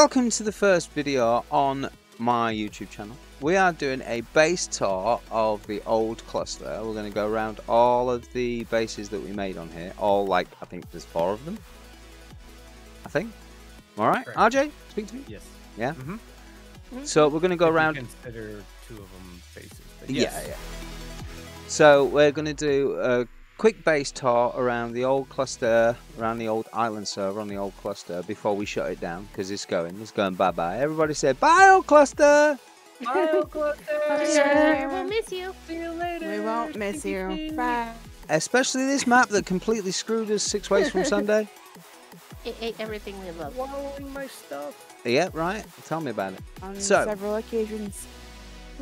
welcome to the first video on my YouTube channel. We are doing a base tour of the old cluster. We're going to go around all of the bases that we made on here. All like, I think there's four of them. I think. Alright. RJ, speak to me. Yes. Yeah? Mm-hmm. So we're going to go If around. Consider two of them faces. But Yeah, yeah. So we're going to do a quick base tour around the old cluster, around the old island server on the old cluster before we shut it down because it's going, it's going bye bye. Everybody say bye, old cluster. Bio cluster. We'll miss you. See you later. We won't miss you. Bye. Especially this map that completely screwed us six ways from Sunday. It ate everything we love. Swallowing my stuff. Yeah, right. Tell me about it. On So- several occasions.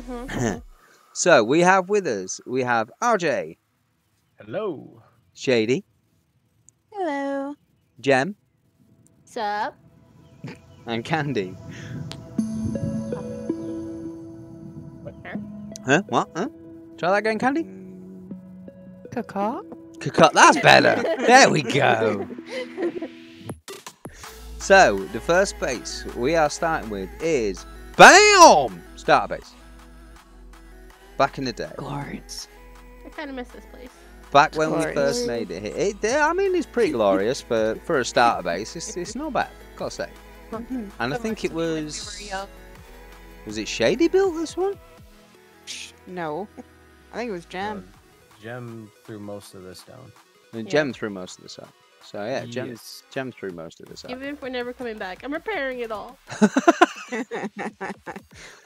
Mhm. So we have with us, we have RJ, Hello. Shady, Hello. Gem, Sup? and Candy. Huh? Huh? What? Huh? Try that again, Candy. Caca? Cut. That's better. there we go. So the first base we are starting with is BAM! Starter base. Back in the day, Glorious. I kind of miss this place. Back when we first made it, it, it I mean, it's pretty glorious for for a starter base. It's, it's not bad, gotta say. And I think it was was it Shady built this one? No. I think it was Gem. Uh, Gem threw most of this down. And Yeah. Gem threw most of this up. So yeah, Gem Yes. Gem threw most of this. Even if we're never coming back, I'm repairing it all.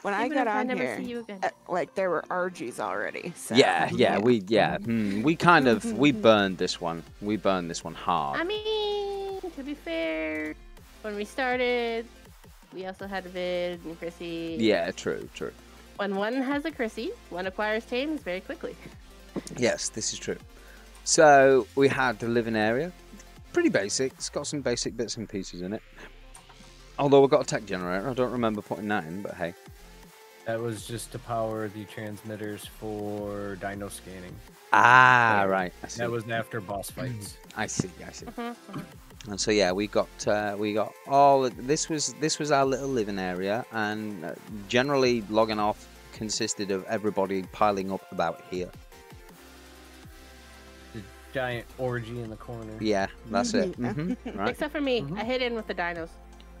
when I got if I on never here, see you again. uh, like there were RGs already. So. Yeah, yeah, we yeah, hmm, we kind of we burned this one. We burned this one hard. I mean, to be fair, when we started, we also had Vid and Chrissy. Yeah, true, true. When one has a Chrissy, one acquires tames very quickly. Yes, this is true. So we had the living area, pretty basic. It's got some basic bits and pieces in it. Although we got a Tek generator, I don't remember putting that in, but hey. That was just to power the transmitters for dino scanning. Ah, Yeah. right. I see. That was after boss fights. I see. I see. Mhm, mhm. And so yeah, we got uh, we got all. This was this was our little living area, and uh, generally logging off consisted of everybody piling up about here. The giant orgy in the corner. Yeah, that's it. Mhm. hmm Right. Except for me, Mhm. I hid in with the dinos.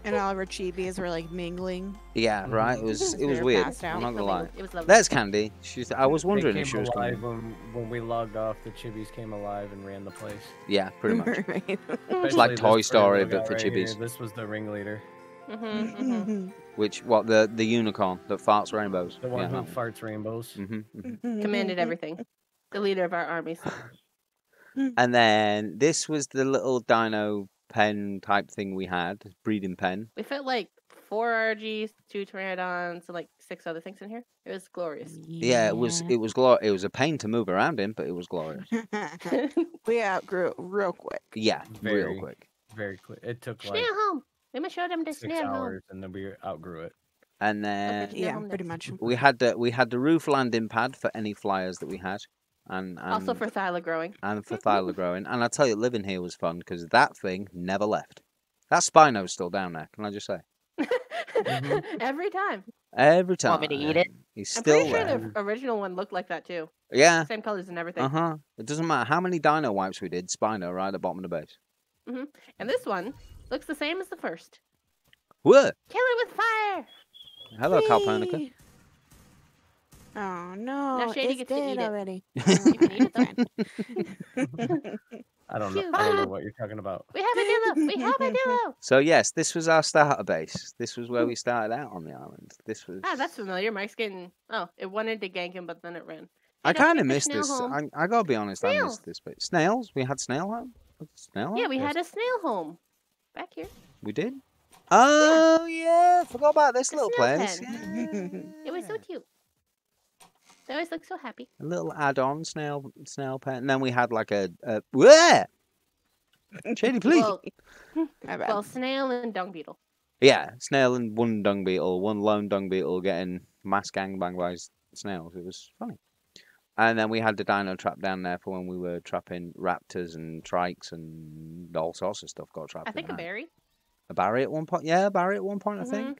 And all of our chibis were like mingling. Yeah, right. It was it was weird. passed. I'm not gonna lie. It was lovely. There's Candy. She's. I was wondering if she was alive coming. when, when we logged off. The chibis came alive and ran the place. Yeah, pretty much. Right. It's like Toy Story, but for guy right here. chibis. This was the ringleader, Mhm, mhm. Which what the the unicorn that farts rainbows. the one yeah, who farts rainbows. hmm Commanded everything. The leader of our armies. Mm. And then this was the little dino pen type thing we had, breeding pen. We fit like four RGs, two Pteranodons, and like six other things in here. It was glorious. Yeah, it was it was glor- It was a pain to move around in, but it was glorious. we outgrew it real quick. Yeah, real quick. Very quick. It took like snail home. We must show them the six snail home. hours, and then we outgrew it. And then Okay. Yeah, Yeah, pretty much. we had the we had the roof landing pad for any flyers that we had, and, and Also for thyla growing. and for thyla growing. And I tell you, living here was fun because that thing never left. That Spino's still down there. Can I just say? Every time. Every time. Want me to eat it? He's I'm still pretty sure there. the original one looked like that too. Yeah. Same colors and everything. Uh huh. It doesn't matter how many dino wipes we did. Spino right at the bottom of the base. Mm hmm And this one looks the same as the first. What? Kill it with fire! Hello, Calponica. Whee! Oh no, Now Shady it's gets to eat it. already. You can it. I don't know. I don't know what you're talking about. We have a dillo! We have a dillo! So yes, this was our starter base. This was where we started out on the island. This was. Ah, that's familiar. Mike's getting. Oh, it wanted to gank him, but then it ran. I Hey, kind of missed this. home. I, I gotta be honest, I missed this bit. Snails. We had snail home. Snail home. Yeah, we Yes. had a snail home. Back here. We did. Oh yeah, forgot about this The little snail place. pen. It was so cute. They always look so happy. A little add-on snail snail pen. And then we had like a, a where? Shady, please. Well, well, snail and dung beetle. yeah, snail and one dung beetle, one lone dung beetle getting mass gangbang by s- snails. It was funny. And then we had the dino trap down there for when we were trapping raptors and trikes and all sorts of stuff got trapped. I in think a there. berry. a Barry at one point. Yeah, a Barry at one point. I Mhm. think.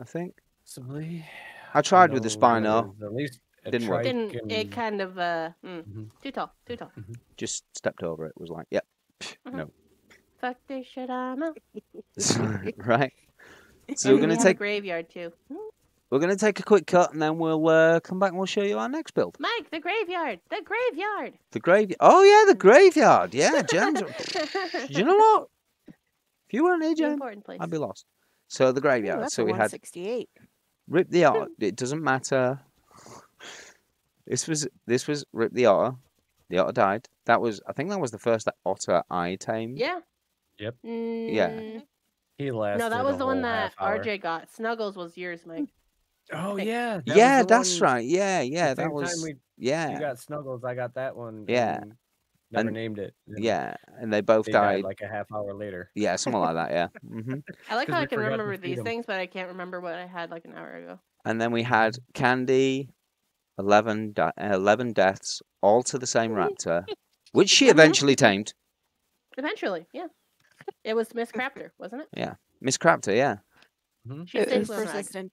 I think. Possibly. I tried with the know there Spino. was At least a Didn't work. Didn't it kind of uh mm, Mhm. too tall, too tall. Just stepped over it. Was like, yep. Mhm. No. Fuck this shit, I'm out. right. So we're gonna we have a take graveyard too. we're gonna take a quick cut and then we'll uh, come back and we'll show you our next build. Mike, the graveyard, the graveyard. The graveyard. Oh yeah, the graveyard. Yeah, James. you know what? If you weren't here, The James, important place. I'd be lost. So the Ooh, graveyard. that's so we had 68. Rip the art. It doesn't matter. This was this was Rip the Otter. The otter died. That was I think that was the first otter I tamed. Yeah. Yep. Mm, He lasted. No, that was the one that. RJ got. Snuggles was yours, Mike. Oh yeah. that yeah, that's one- right. Yeah, yeah, the that was we, yeah, You got Snuggles. I got that one. Yeah. and Never And- named it. and yeah, and they both They died. died like a half hour later. Yeah, something like that. Yeah. hmm I like how I can remember these these 'em. things, but I can't remember what I had like an hour ago. And then we had Candy, 11, di- 11 deaths, all to the same raptor, which she eventually tamed. Eventually, yeah. It was Miss Crafter, wasn't it? Yeah. Miss Craptor, yeah. She It stays on Rag. persistent.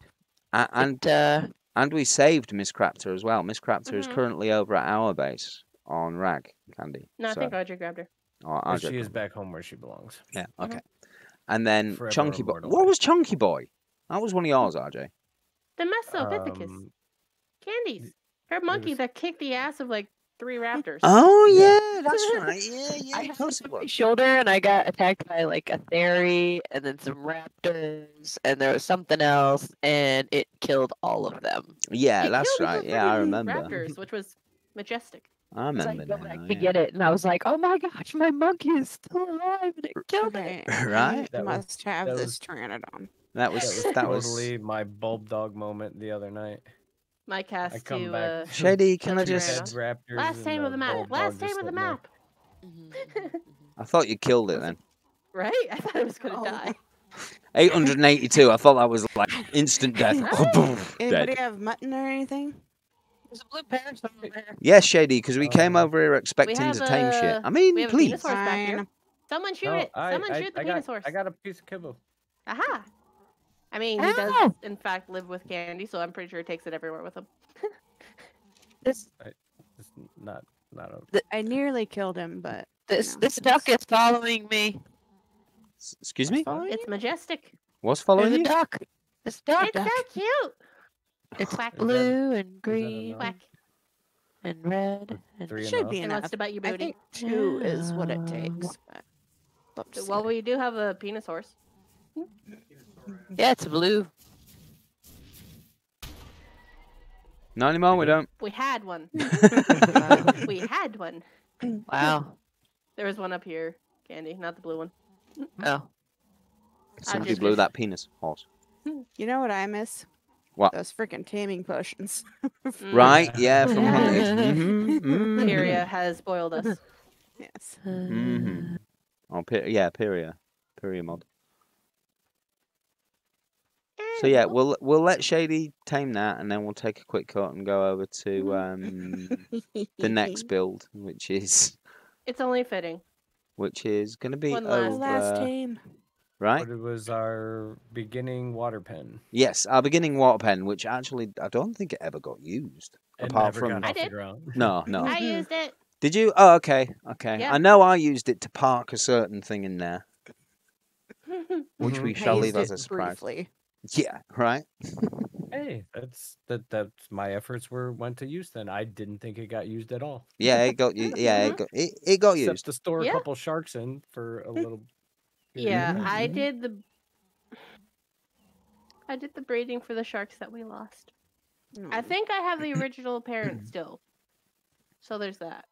A- and It, uh, and we saved Miss Craptor as well. Miss Craptor is Mhm. currently over at our base on Rag Candy. No, I so, think RJ grabbed her. or But RJ she is Craptor. back home where she belongs. Yeah, Mhm. okay. And then Forever Chunky Boy. immortal. What was Chunky Boy? That was one of yours, RJ. The Mesopithecus. Um, Candies. Her monkey was- that kicked the ass of like three raptors. Oh Yeah. yeah, that's right. Yeah, yeah. I of had course it it my was. shoulder and I got attacked by like a fairy and then some raptors and there was something else and it killed all of them. Yeah, It that's right. Yeah, I remember. Raptors, which was majestic. I I remember like, go back now. to yeah. get it and I was like, oh my gosh, my monkey is still alive and it killed it. Right? You That was- must have this was- pteranodon. That That was was that was. totally my bulb dog moment the other night. Mike I has come to. back. Uh, Shady, can I just? Raptors last and time of the map. Last dog time of the sitting map. I thought you killed it then. Right? I thought it was gonna Oh. die. 882. I thought that was like instant death. oh, boom, Anybody Dead. have mutton or anything? There's a blue parasol over there. Yes, Shady, because we came Um, over here expecting to tame shit. I mean, we have a please. Venusaurus back here. Someone shoot No, it. I, Someone I, shoot the I got, Venusaurus. I got a piece of kibble. Aha. I mean, he does Ow! in fact live with Candy, so I'm pretty sure he takes it everywhere with him. This It's not not a I nearly killed him, but this No, this duck is following me. S- Excuse me? It's you? majestic. What's There's following a you? duck. This duck. It's so cute. It's Quack. Is that- blue and green? Quack. and red. And three Should enough. be He enough. wants to bite your I booty. think two is what it takes. Uh, but whoops. Well, we do have a penis horse. Hmm? Yeah, it's blue. Not anymore, we don't. We had one. Uh, we had one. Wow. There was one up here, Candy, not the blue one. Oh. Somebody blew that penis horse. you know what I miss? What? Those freaking taming potions. Mm. Right? Yeah, from Yeah. Huntley's. Mhm, mhm. Pyria has spoiled us. yes. Mhm. Oh, Py- yeah, Pyria. Pyria mod. So yeah, we'll we'll let Shady tame that, and then we'll take a quick cut and go over to um, the next build, which is It's only fitting. which is going to be One last- over, last tame. right? But it was our beginning water pen. Yes, our beginning water pen, which actually I don't think it ever got used. It Apart never from got I off the did. ground. no, no. I used it. Did you? Oh, okay, okay. Yeah. I know I used it to park a certain thing in there, which Mhm. we I shall leave I as used a it surprise. briefly. Yeah, right. Hey, that's that. That's my efforts were went to use. Then I didn't think it got used at all. Yeah, it got you. Yeah, it got it, it got Except used. to store Yeah. a couple sharks in for a little. period of yeah, time. I did the. I did the breeding for the sharks that we lost. I Mm. think I have the original parent still. So there's that.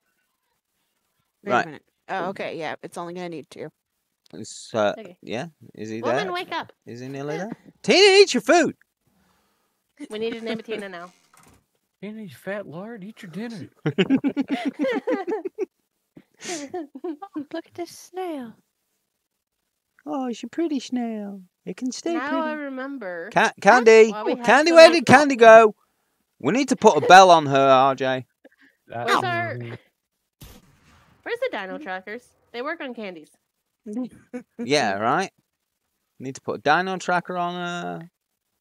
Wait Right. a minute. Oh, okay. Yeah, it's only gonna need two. It's, uh, Okay. yeah, is he there? Woman, there? wake up! Is he nearly there? Tina, eat your food. We need to name it Tina now. Tina, you fat lard, eat your dinner. Look at this snail. Oh, it's a pretty snail. It can stay now I pretty. remember. Ca- Candy, While Candy, where did Candy go? We need to put a bell on her, RJ. Where's our-. Where's the dino trackers? They work on candies. Yeah, right. Need to put a dino tracker on her.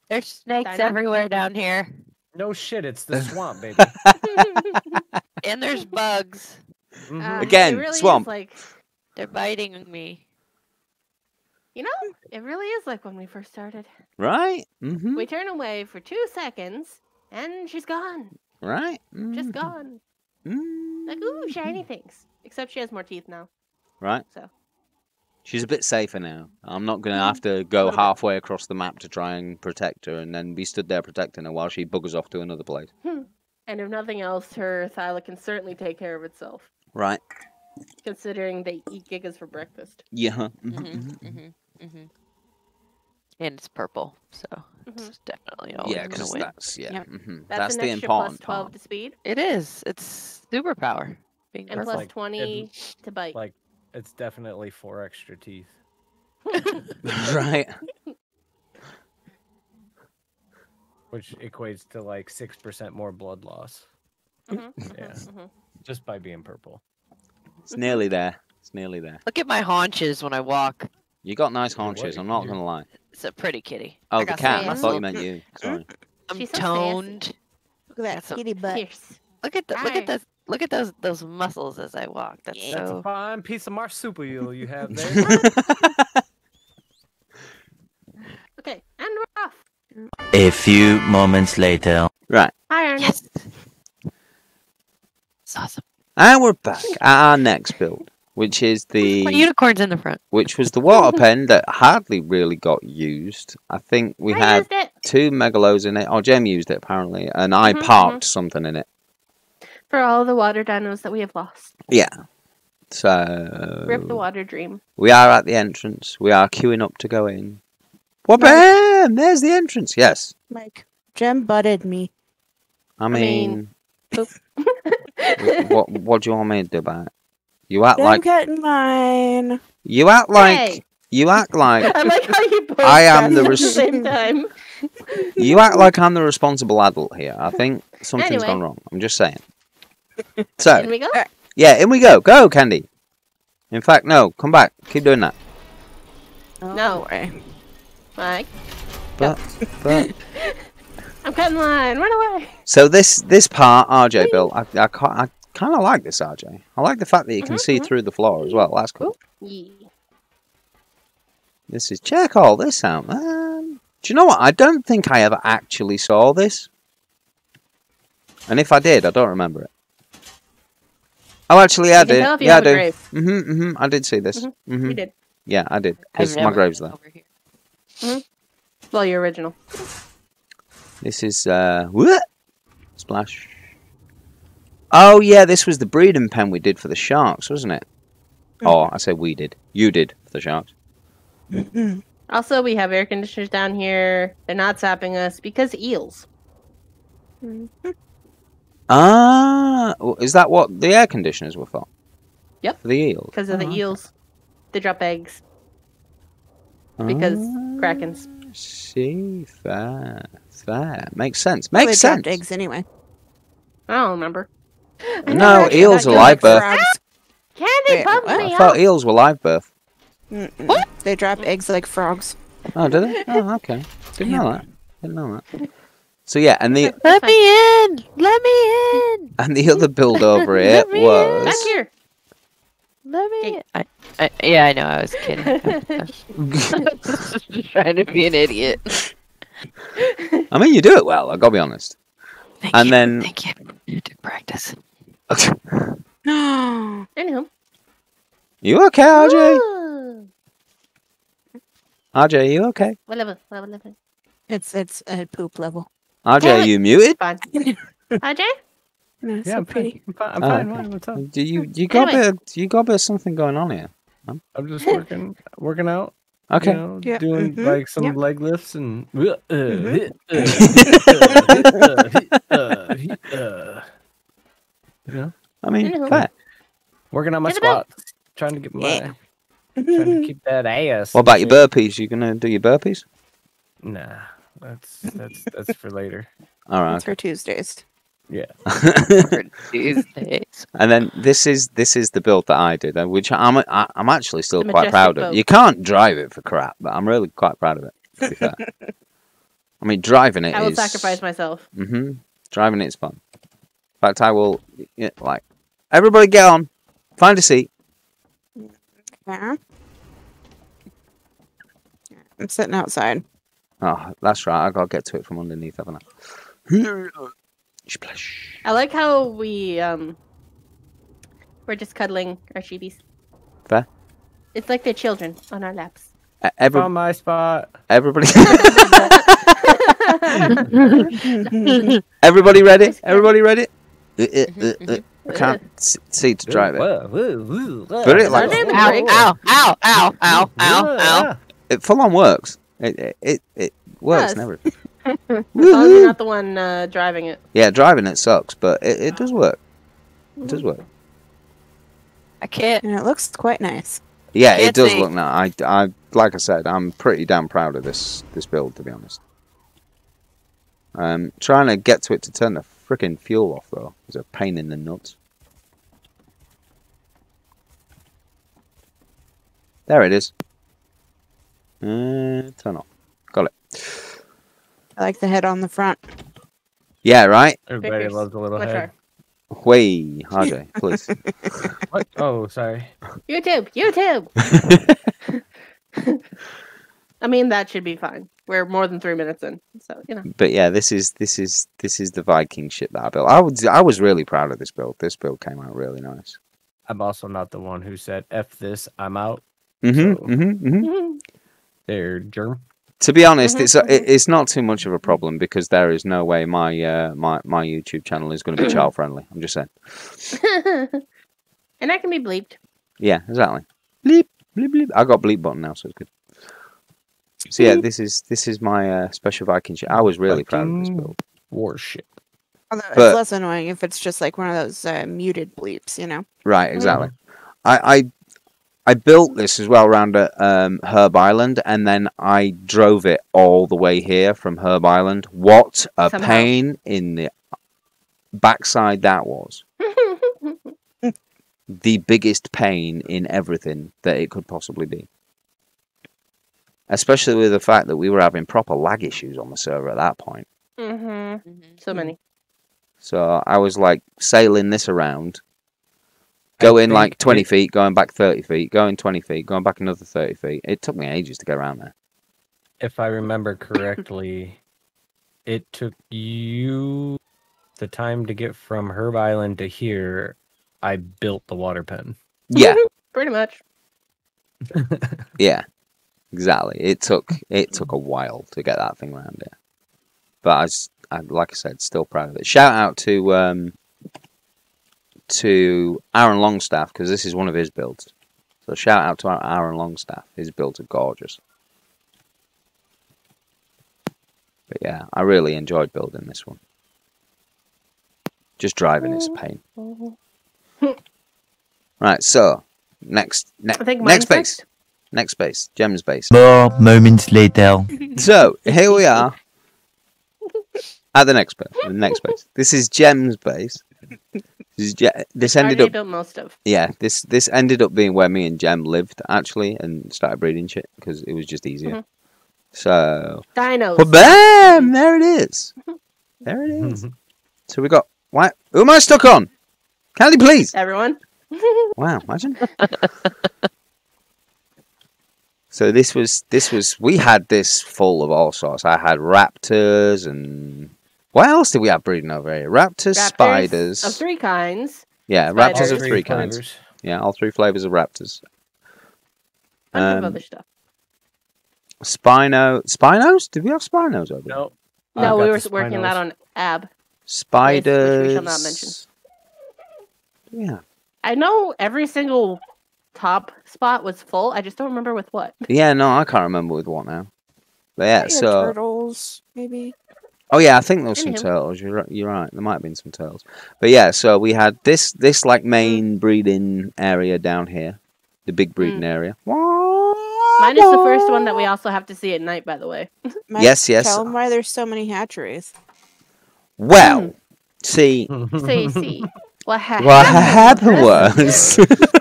There's snakes Dinah? everywhere down here, No shit, it's the swamp, baby. and there's bugs. Mhm. Uh, Again, really swamp. like They're biting me. you know, it really is like when we first started. Right? Mm-hmm. We turn away for two seconds, and she's gone. Right? Just Mhm. gone. Mm. Like ooh, shiny things. Except she has more teeth now. Right? So. She's a bit safer now. I'm not going to Mhm. have to go halfway across the map to try and protect her and then be stood there protecting her while she buggers off to another place. And if nothing else, her thyla can certainly take care of itself, Right? considering they eat gigas for breakfast. Yeah. mhm, hmm mhm. hmm hmm And it's purple, so it's definitely always Yeah, gonna because win. that's yeah. Yep. mhm, That's, That's an the extra plus important 12 part. to speed It is. It's superpower. Being and purple. plus like- 20 to bite. Like, it's definitely four extra teeth. right. which equates to like six percent more blood loss Mhm, Yeah. mhm, mhm. just by being purple. It's nearly there. It's nearly there. Look at my haunches when I walk. You got nice haunches. you- I'm not gonna lie. It's a pretty kitty. Oh, I the got some cat. I thought you meant you. Sorry. I'm She's so sassy. toned. Look at that kitty butt. Fierce. Look at the, look at those look at those those muscles as I walk. That's Yeah. That's a so fine piece of marsupial you have there. Okay, and we're off. A few moments later. right. Hi, Arnie. yes. It's awesome. And we're back at our next build, which is the My unicorns in the front. which was the water pen that hardly really got used. I think we I had two megalos in it. Oh, Gem used it apparently, and I Mhm, parked something in it. For all the water dinos that we have lost. Yeah. So Rip the water dream. we are at the entrance. We are queuing up to go in. Well, Right. bam! There's the entrance. Yes. Mike, Gem butted me. I mean, mean, what what do you want me to do about it? You act Gem like got in line. you act like Hey! you act like I like how you both I am scratched the at the same time. you act like I'm the responsible adult here. I think something's Anyway. gone wrong. I'm just saying. So In we go. Yeah, in we go. Go, Candy. In fact, no, come back. Keep doing that. Oh, No. way. Mike, But, but I'm cutting line. Run away. so this this part, RJ built. I I, ca- I kind of like this RJ. I like the fact that you can Mhm, see mhm. through the floor as well. That's cool. Yeah. This is check all this out, man. Do you know what? I don't think I ever actually saw this. And if I did, I don't remember it. Oh, actually, I You did. tell if you Yeah, I have a do. grave. Mhm, mhm. I did see this. Mhm, Mhm. You did. Yeah, I did. I've Because my never grave's there. over here. Well, you're original. This is uh what? Splash. Oh yeah, this was the breeding pen we did for the sharks, wasn't it? Oh, I said we did. You did for the sharks. Mhm. Also, we have air conditioners down here. They're not sapping us because eels. Ah, is that what the air conditioners were for? Yep. For the eels. Because of Oh, the okay. eels. They drop eggs. because krakens. Ah, See, fair, fair. Makes sense. Well, Makes they dropped sense. eggs anyway. I don't remember. I No, eels are live birth. Frogs. Candy Wait, bumped what? me I thought eels were live birth. Mm-mm. What? They drop eggs like frogs. Oh, did they? Oh, okay. Didn't know that. Didn't know that. So yeah, and the Let me in. Let me in. and the other build over it Let me in. was Back here. Let me. In. I, I, yeah, I know. I was kidding. I was just trying to be an idiot. I mean, you do it well. I gotta be honest. Thank And you. then- Thank you. To practice. No. Anywho. you okay, RJ? Ooh. RJ, you okay? What level? Level, level. It's it's at poop level. RJ, are you muted? Fine. RJ? No, it's Yeah, so I'm pretty. fine. I'm fine. Oh, I'm fine. okay. What's up? Do you you got Anyway. a bit you got a bit of something going on here? I'm just working, working out. Okay. You know, Yeah, doing mhm, like some yep. leg lifts and. Uh, you know, I mean, Anywho. fair. working on my Get squats, trying to get my, Yeah. trying to keep that ass. What about your burpees? You gonna do your burpees? Nah, that's that's that's for later. All right. It's for Tuesdays. Yeah. These days. and then this is this is the build that I did, which I'm I, I'm actually still quite proud of. boat. You can't drive it for crap, but I'm really quite proud of it. To be fair. I mean, driving it I will is- sacrifice myself. Mm-hmm. Driving it's fun. In fact, I will. Yeah, like, everybody get on, find a seat. Yeah. I'm sitting outside. Oh, that's right. I gotta get to it from underneath, haven't I? Splash. I like how we um we're just cuddling our sheepies. Fair. It's like they're children on our laps. E- Every, Found my spot. everybody, everybody ready? Everybody ready? Uh, uh, uh, uh, I can't see to drive it. Whoa, woo, woo, whoa. Put it like- Are they in the Ow, ow, ow, ow, ow, ow, ow. It full on works. It it it, it works Does. and everything. As long as you're not the one uh, driving it. Yeah, driving it sucks, but it, it does work. It does work. I can't. And it looks quite nice. Yeah, it does see. look nice. I, I, like I said, I'm pretty damn proud of this this build, to be honest. Um, trying to get to it to turn the freaking fuel off though is a pain in the nuts. There it is. Uh, turn off. Got it. I like the head on the front. Yeah, right. Everybody Vickers, loves a little Much head. Way, RJ, please. What? Oh, sorry. YouTube, YouTube. I mean, that should be fine. We're more than three minutes in, so you know. but yeah, this is this is this is the Viking ship that I built. I was I was really proud of this build. This build came out really nice. I'm also not the one who said "f this." I'm out. hmm So- hmm hmm There, germ. To be honest, Mhm, it's it, mhm. it's not too much of a problem because there is no way my uh, my my YouTube channel is going to be child friendly. I'm just saying. and that can be bleeped. Yeah, exactly. Bleep bleep bleep. I got bleep button now, so it's good. So yeah, this is this is my uh, special Viking ship. I was really proud of this build. Warship. Although But- it's less annoying if it's just like one of those uh, muted bleeps, you know? Right, exactly. I, I I built this as well around um, Herb Island, and then I drove it all the way here from Herb Island. What a Somehow. pain in the backside that was. the biggest pain in everything that it could possibly be. Especially with the fact that we were having proper lag issues on the server at that point. hmm So many. So I was like sailing this around, going think like 20 feet, going back 30 feet, going 20 feet, going back another 30 feet. It took me ages to get around there. If I remember correctly, it took you the time to get from Herb Island to here. I built the water pen. Yeah, Pretty much. yeah, exactly. It took it took a while to get that thing around here, but I like I said, still proud of it. Shout out to um to Aaron Longstaff because this is one of his builds. So shout out to Aaron Longstaff. His builds are gorgeous. But yeah, I really enjoyed building this one. Just driving is a pain. Right, so next ne- I think next mine's base. Next base. Gems base. More moments later. So here we are at the next base. The next base. This is Gems base. This, this ended Already up built most of. yeah. This this ended up being where me and Gem lived actually, and started breeding shit because it was just easier. Mhm. So Dinos. well, bam! There it is. There it is. So we got what? Who am I stuck on? Candy, please. Everyone. Wow, imagine. so this was this was we had this full of all sorts. I had raptors and what else did we have breeding over here? Raptors, Raptors spiders. Of three kinds. yeah, spiders. raptors of three kinds. flavors. Yeah, all three flavors of raptors. Bunch of Um, other stuff. Spino, spinos? Did we have spinos over there? No. No, we were working that on ab. Spiders. we shall not mention. Yeah, I know every single top spot was full. I just don't remember with what. yeah. No, I can't remember with what now. But yeah, Yeah, so turtles, maybe. Oh yeah, I think there was some Anywho. turtles. You're ri- you're right. There might have been some turtles. But yeah, so we had this this like main mm. breeding area down here, the big breeding mm. area. Mine is the first one that we also have to see at night, by the way. Might Yes, yes. Tell them why there's so many hatcheries. Well, mm. See, Say see. What ha- what happened was.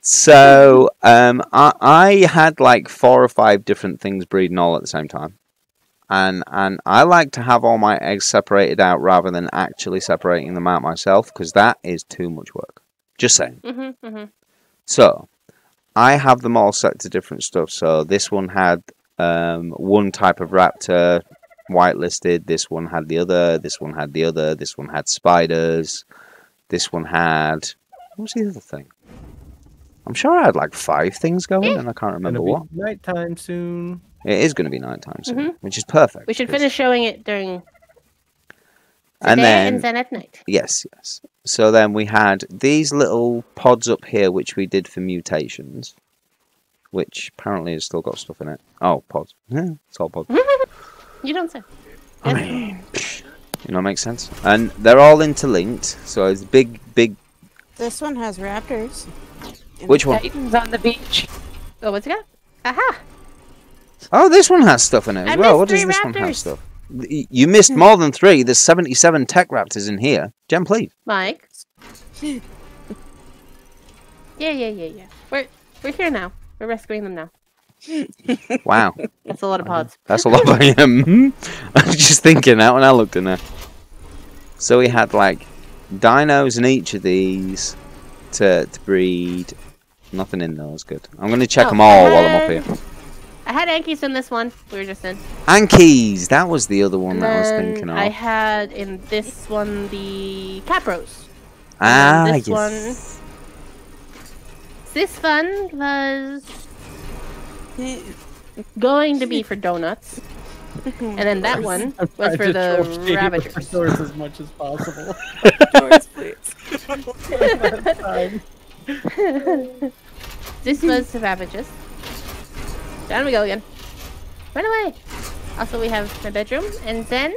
So um, I, I had like four or five different things breeding all at the same time, and and I like to have all my eggs separated out rather than actually separating them out myself because that is too much work. Just saying. Mhm, mhm. So I have them all set to different stuff. So this one had um, one type of raptor whitelisted. This one had the other. This one had the other. This one had spiders. This one had what was the other thing? I'm sure I had like five things going, and I can't remember Gonna be what. nighttime soon. It is going to be nighttime soon, mm-hmm. which is perfect. We should 'cause- finish showing it during And then and then at night. Yes, yes. So then we had these little pods up here, which we did for mutations, which apparently has still got stuff in it. Oh, pods. Yeah, it's all pods. You don't say. I mean, you know, it makes sense. And they're all interlinked, so it's big, big. this one has raptors. Which one? Titans on the beach. Oh, what's it got? Aha! Oh, this one has stuff in it as I well. What does this one have stuff? You missed more than three. There's 77 Tek raptors in here. Jen, please. Mike. yeah, yeah, yeah, yeah. We're we're here now. We're rescuing them now. Wow. That's a lot of pods. That's a lot of him. Hmm. I was just thinking that when I looked in there. So we had like dinos in each of these to, to breed. Nothing in those. Good. I'm going to check Oh, them all while I'm up here. I had Ankies in this one. We were just in. Ankies. That was the other one And that I was thinking of. I had in this one the Capros. ah, this yes. one- This one was going to be for donuts. And then that one was for the troll Ravagers. resource as much as possible. Doors, please. This was the Ravagers. Down we go again. Run away! Also, we have my bedroom, and then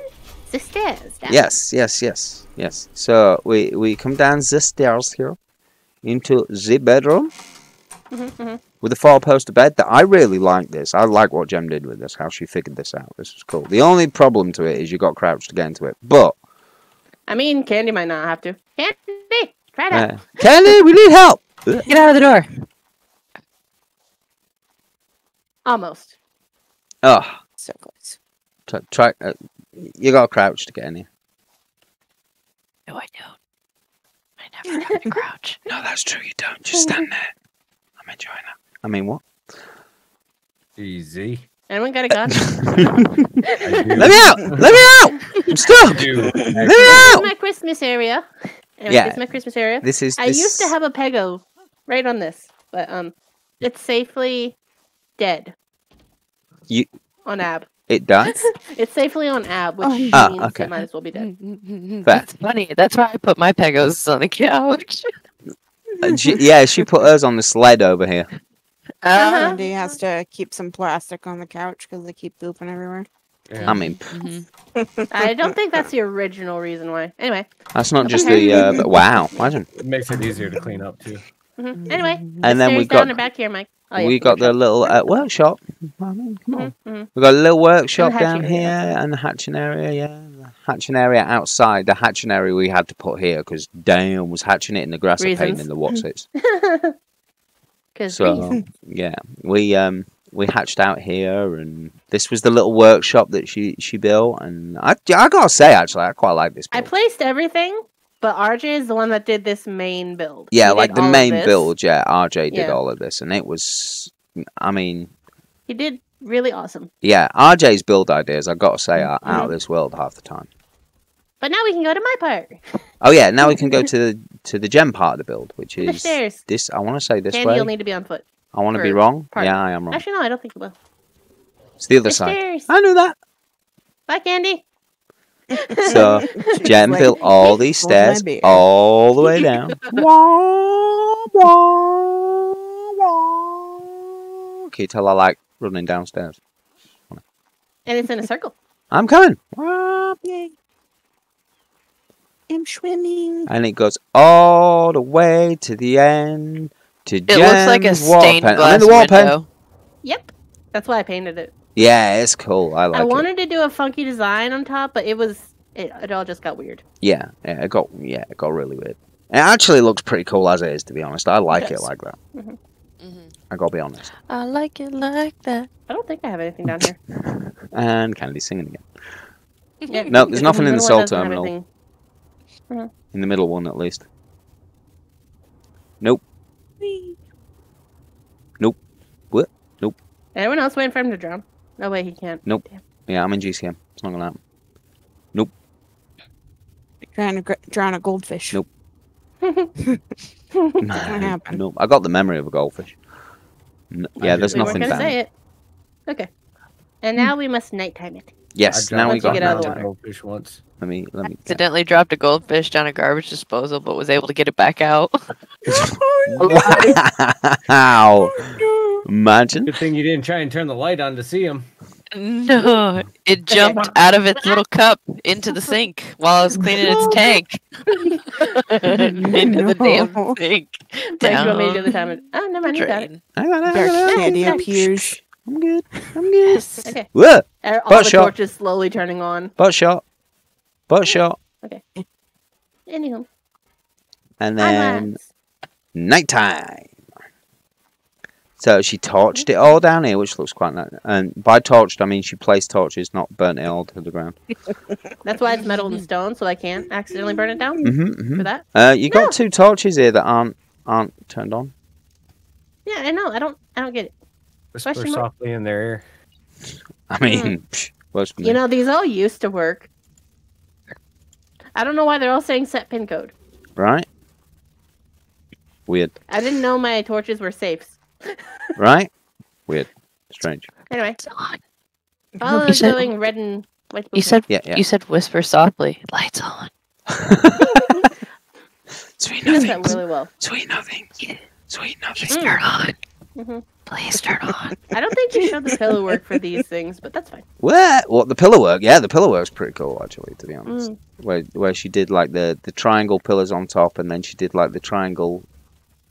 the stairs. Down. Yes, yes, yes, yes. So we, we come down the stairs here into the bedroom Mhm, mhm. with a four poster bed that I really like this. I like what Gem did with this, how she figured this out. This is cool. The only problem to it is you got crouched to get into it. But I mean, Candy might not have to. Candy, try it out. uh, Kelly, we need help. Get out of the door. Almost. Oh, So close. try, try uh, you got to crouch to get in here. No, I don't. I never have to crouch. No, that's true. You don't. Just stand there. I'm enjoying that. I mean, what? Easy. Anyone got a gun? Let me out! Let me out! I'm stuck. Let me This is out! my Christmas area. Anyway, Yeah. This is my Christmas area. This is. I used to have a Pego right on this, but um, it's safely dead. You- on ab. It does. It's safely on ab, which Oh. means Ah, okay. it might as well be dead. That's funny. That's why I put my Pegos on the couch. Uh, she, yeah, she put hers on the sled over here. Uh-huh. Andy has to keep some plastic on the couch because they keep pooping everywhere. Yeah. I mean, I don't think that's the original reason why. Anyway, that's not just the. Uh, but wow, imagine. It makes it easier to clean up too. Mhm. anyway. And then we got and back here, Mike. Oh, yeah, we got the little uh, workshop. I mean, come on. Mhm, mhm. We got a little workshop down here and the hatching area. Yeah, the hatching area outside. The hatching area we had to put here because damn was hatching it in the grass Reasons. in the what's it. 'Cause So yeah, we um we hatched out here, and this was the little workshop that she she built, and I I gotta say actually I quite like this. I placed everything, but RJ is the one that did this main build. yeah, He like the main build. Yeah, RJ did Yeah. all of this, and it was. I mean, He did really awesome. yeah, RJ's build ideas I gotta say are Mm-hmm. out of this world half the time. But now we can go to my part. Oh yeah, now we can go to the to the gem part of the build, which is this. I want to say this Candy, way. you'll need to be on foot. I want to be wrong. part. Yeah, I am wrong. Actually, no, I don't think you will. It's the other The side. stairs. I knew that. Bye, Candy. So She's Gem like, built all these stairs all the way down. Wah, wah, wah. Can you tell I like running downstairs? And it's in a circle. I'm coming. Wah. I'm swimming. And it goes all the way to the end to It looks like a Gem's water stained glass in the water pen. window. Yep. That's why I painted it. Yeah, it's cool. I like I it. wanted to do a funky design on top, but it was It, it all just got weird. Yeah, yeah, it got yeah, it got really weird. It actually looks pretty cool as it is, to be honest. I like it does. like that. Mhm. I gotta be honest. I like it like that. I don't think I have anything down here. And Candy's singing again. Yeah, No, there's nothing in the middle soul one doesn't terminal. In the middle one, at least. Nope. Nope. What? Nope. Anyone else waiting for him to drown? No way, he can't. Nope. Yeah, I'm in GCM. It's not gonna happen. Nope. Trying to gr- drown a goldfish. Nope. Not gonna happen. Nope. I got the memory of a goldfish. N- I yeah, there's didn't. we weren't nothing gonna say it. Okay. And now we must nighttime it. Yes, now we Once you got get out of the nighttime. water. goldfish once. Let me let me. Accidentally dropped a goldfish down a garbage disposal, but was able to get it back out. Wow! Imagine. Good thing you didn't try and turn the light on to see him. no, it jumped out of its little cup into the sink while I was cleaning its tank. into the damn No. sink. Like, you want me to do the Down time? Oh, never mind, you got it. drain. I got it. I Dark got it. candy appears. I'm good. I'm good. Yes. Okay. Whoa! All Butt the shot. torches slowly turning on. Butt shot. Butt shot. Okay. Anywho, And then nighttime. So she torched it all down here, which looks quite nice. And by torched, I mean she placed torches, not burnt it all to the ground. That's why it's metal and stone, so I can't accidentally burn it down. Mm-hmm, For that? Uh, you got No. two torches here that aren't aren't turned on. Yeah, I know. I don't. I don't get it. Whisper Question mark? softly in their ear. I mean, psh, worse me. You know, these all used to work. I don't know why they're all saying set pin code. right? Weird, I didn't know my torches were safes. right? Weird, strange. Anyway, It's on. follow You the said- glowing red and white. You said Yeah, yeah. you said whisper softly. Lights on. Sweet nothing. really well. Sweet nothing. Sweet nothing. Please turn on. Mhm. Please turn on. I don't think you showed the pillow work for these things, but that's fine. What? What the pillow work? Yeah, the pillow work's pretty cool actually. To be honest, Mm. where where she did like the the triangle pillars on top, and then she did like the triangle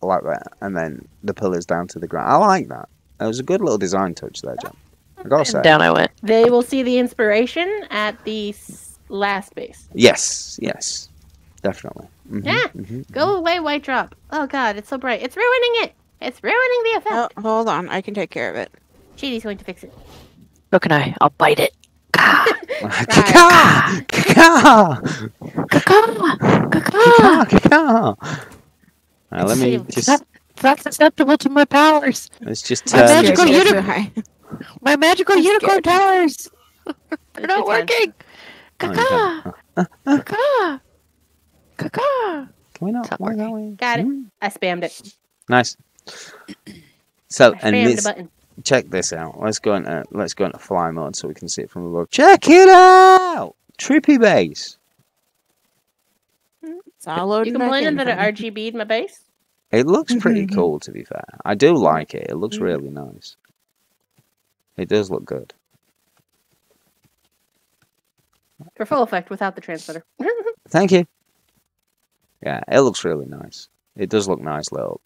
like that, and then the pillars down to the ground. I like that. It was a good little design touch there, Jen. I gotta say. Down I went. They will see the inspiration at the s- last base. Yes, yes, definitely. Mhm, Yeah. mhm. Go away, white drop. Oh god, it's so bright. It's ruining it. It's ruining the effect. Oh, hold on, I can take care of it. Cheaty's going to fix it. So can I. I'll bite it. Gah, Caca! Caca! gah, gah, gah. Caca! Caca! Now, let me just That, that's susceptible to my powers. let's just My uh, magical this. uni- Hi. My magical unicorn powers. They're not working. You Caca. can't. Caca. Caca. Can we not? It's not why that working. Got it. Hmm, I spammed it. Nice. So, I and spammed the this, button. check this out. Let's go into let's go into fly mode so we can see it from above. Check it out, Trippy base. Hmm. It's all loading You complaining that for it. RGB'd my base? It looks pretty cool, to be fair. I do like it. It looks hmm. really nice. It does look good. For full effect without the transmitter. Thank you. Yeah, it looks really nice. It does look nice, little.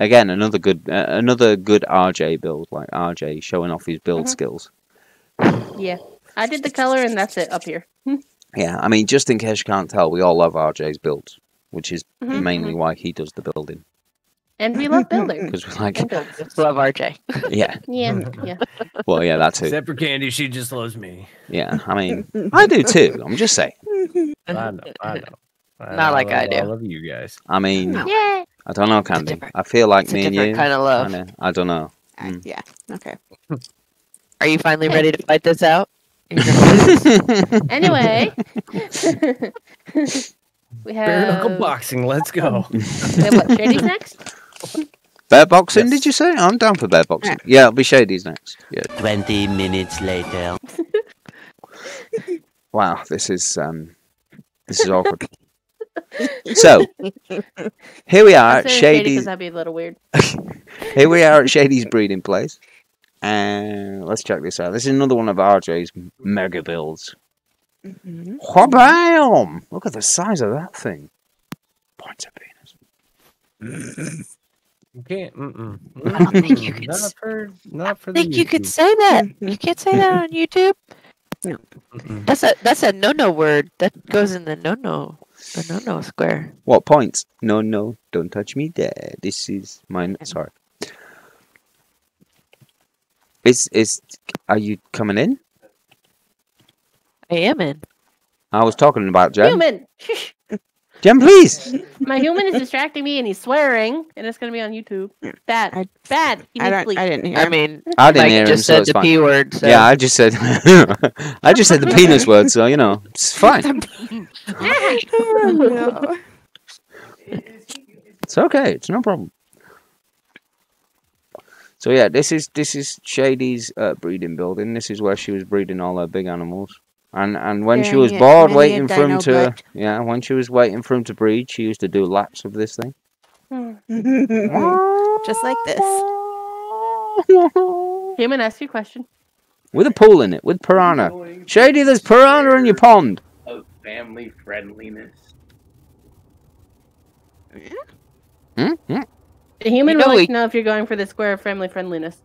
Again, another good, uh, another good RJ build, like RJ showing off his build Mhm. skills. yeah. I did the color and that's it up here. Yeah, I mean, just in case you can't tell, we all love RJ's builds, which is Mhm, mainly why he does the building And we love building. because we like, and builds. Love RJ. yeah, Yeah, yeah. well, yeah, that too. Except for Candy, she just loves me. Yeah, I mean, I do too. I'm just saying. I know, I know. Not like I love do. I love you guys. I mean, Yeah. I don't know, Candy. I feel like It's a me and you. kind of love. kinda- I don't know. Uh, Mm. Yeah. Okay. Are you finally ready to fight this out? Anyway. we have Bare knuckle have. boxing, let's go. We what? Shady's next? Bear boxing, Yes. did you say? I'm down for bear boxing. Yeah, it'll be Shady's next. Yeah. 20 minutes later. Wow, this is um, this is awkward. So, here we are at said Shady Shady's. that'd be a little weird. Here we are at Shady's breeding place, and let's check this out. This is another one of RJ's mega builds. Mhm. Whabam! Look at the size of that thing. Points of penis. You can't. Mm-mm. I don't think you could Not for. Not for I the think you could say that. You can't say that on YouTube. Mm-mm. That's a that's a no no word. That goes in the no no the no no square. What points? No, no, don't touch me there. This is mine. Sorry. Is is are you coming in? I am in. I was talking about Gem. Human! Shush. Gem, please. My human is distracting me and he's swearing, and it's gonna be on YouTube. Bad. I- Bad. He I needs don't. I didn't hear. I mean, I didn't Mike hear just so said it's the fine. p word. So. Yeah, I just said I just said the penis word, so you know it's fine. Oh, no. It's okay. It's no problem. So yeah, this is this is Shady's uh, breeding building. This is where she was breeding all her big animals. And and when she was at bored waiting for him to butt. yeah, when she was waiting for him to breed, she used to do laps of this thing. Just like this. Human, ask you a question. With a pool in it, with piranha. Shady, there's piranha in your pond. Of family friendliness. Hmm? Hmm? The human You would know like we- to know if you're going for the square of family friendliness.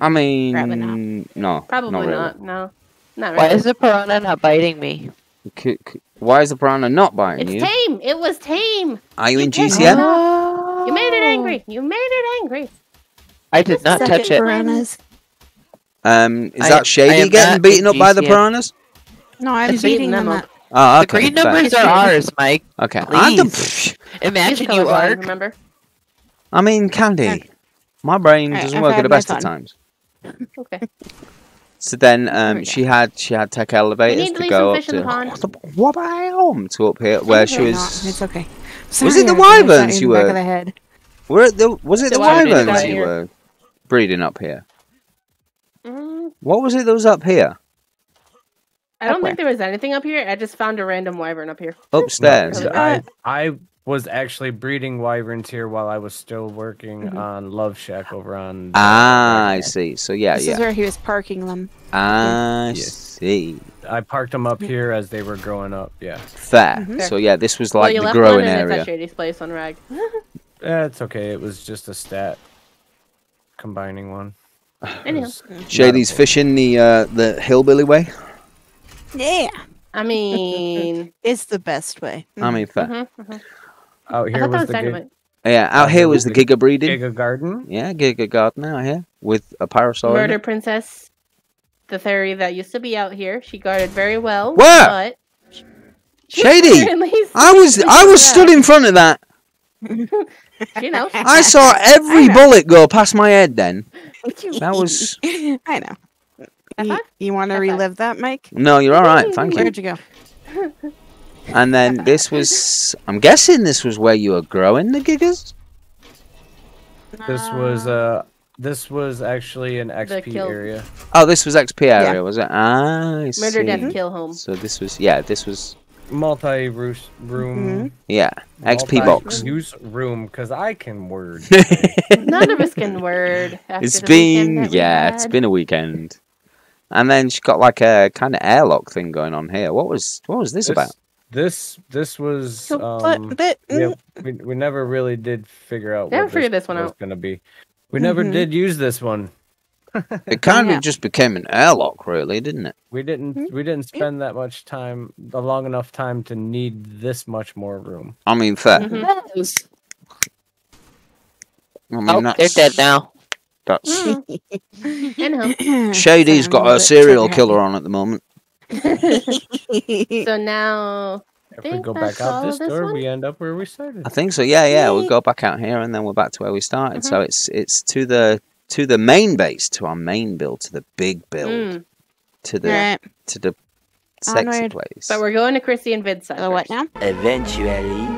I mean, Probably not. no, Probably not. not. Really. No. Not Why is the piranha not biting me? C- c- why is the piranha not biting me? It's you? tame. It was tame. Are you in You GCN? Oh. You made it angry. You made it angry. I did not Suck touch it. Piranhas. Um, is I- that Shady getting beaten in up by the piranhas? No, I'm It's beating beating them them up. up. Oh, The okay. green numbers are ours, Mike. Okay. I don't- Please. Imagine you are. remember? I mean, Candy. My brain Alright, doesn't I've work at the my best of times. Okay. So then, um, she had she had Tek elevators to to go up to what, the, about to up here where she No, was. it's okay. Was it the I shot wyverns you the back were- of. Were it the was it The the wyverns wyverns you were breeding up here? Mm, What was it that was up here I don't Up think there was anything up here. I just found a random wyvern up here. upstairs? I I was actually breeding wyverns here while I was still working Mhm. on Love Shack over on. Ah, I see. So yeah, This is where he was parking them. I Yes. see. I parked them up here as they were growing up. Yeah, Fair. Mhm. So yeah, this was like you the left growing one and it's area. at Shady's place on Rag. Eh, it's okay. It was just a stat combining one. Anyhow. It was not Shady's important. fishing the uh, the hillbilly way. Yeah, I mean, it's the best way. I mean, fair. mhm, mhm. Out here was was the dynamite. gig, Yeah, out here was the the Giga breeding. Giga Garden. Yeah, Giga Garden out here with a parasol. in Murder. Princess, the fairy that used to be out here. She guarded very well. Where? But Shady, I was I was stood in front of that. You know, I saw every I bullet go past my head. Then that was I know. High You, you want to High five. relive that, Mike? no, you're all right. Thank you. Where'd you go? And then this was. I'm guessing this was where you were growing the gigas. This was uh this was actually an XP kill- area. Oh, this was XP area, was it? Ah, I murder, see. death, kill, home. So this was yeah, this was Multi roos- room. yeah, XP box. Use room because I can word. None of us can word. After It's the been yeah, it's been a weekend. And then she got like a kind of airlock thing going on here. What was what was this, about? This this was So, um but, but yeah, we, we never really did figure out Never what figured this one was out. gonna be. We never Mhm. did use this one. It kind Yeah. of just became an airlock, really, didn't it? We didn't Mhm. we didn't spend that much time a long enough time to need this much more room. I mean, fair. Mhm. I mean, Oh, they're dead now. That's. Anyhow, Shady's Sound got a serial killer on at the moment. Happy. so now If we go back out this this door, one? we end up where we started. I think so. Yeah, yeah. We'll go back out here, and then we're back to where we started. Mm-hmm. So it's it's to the to the main base, to our main build, to the big build, Mm. to the Alright, to the sexy Onward. place. but we're going to Chrissy and Vid side. so what now? Eventually.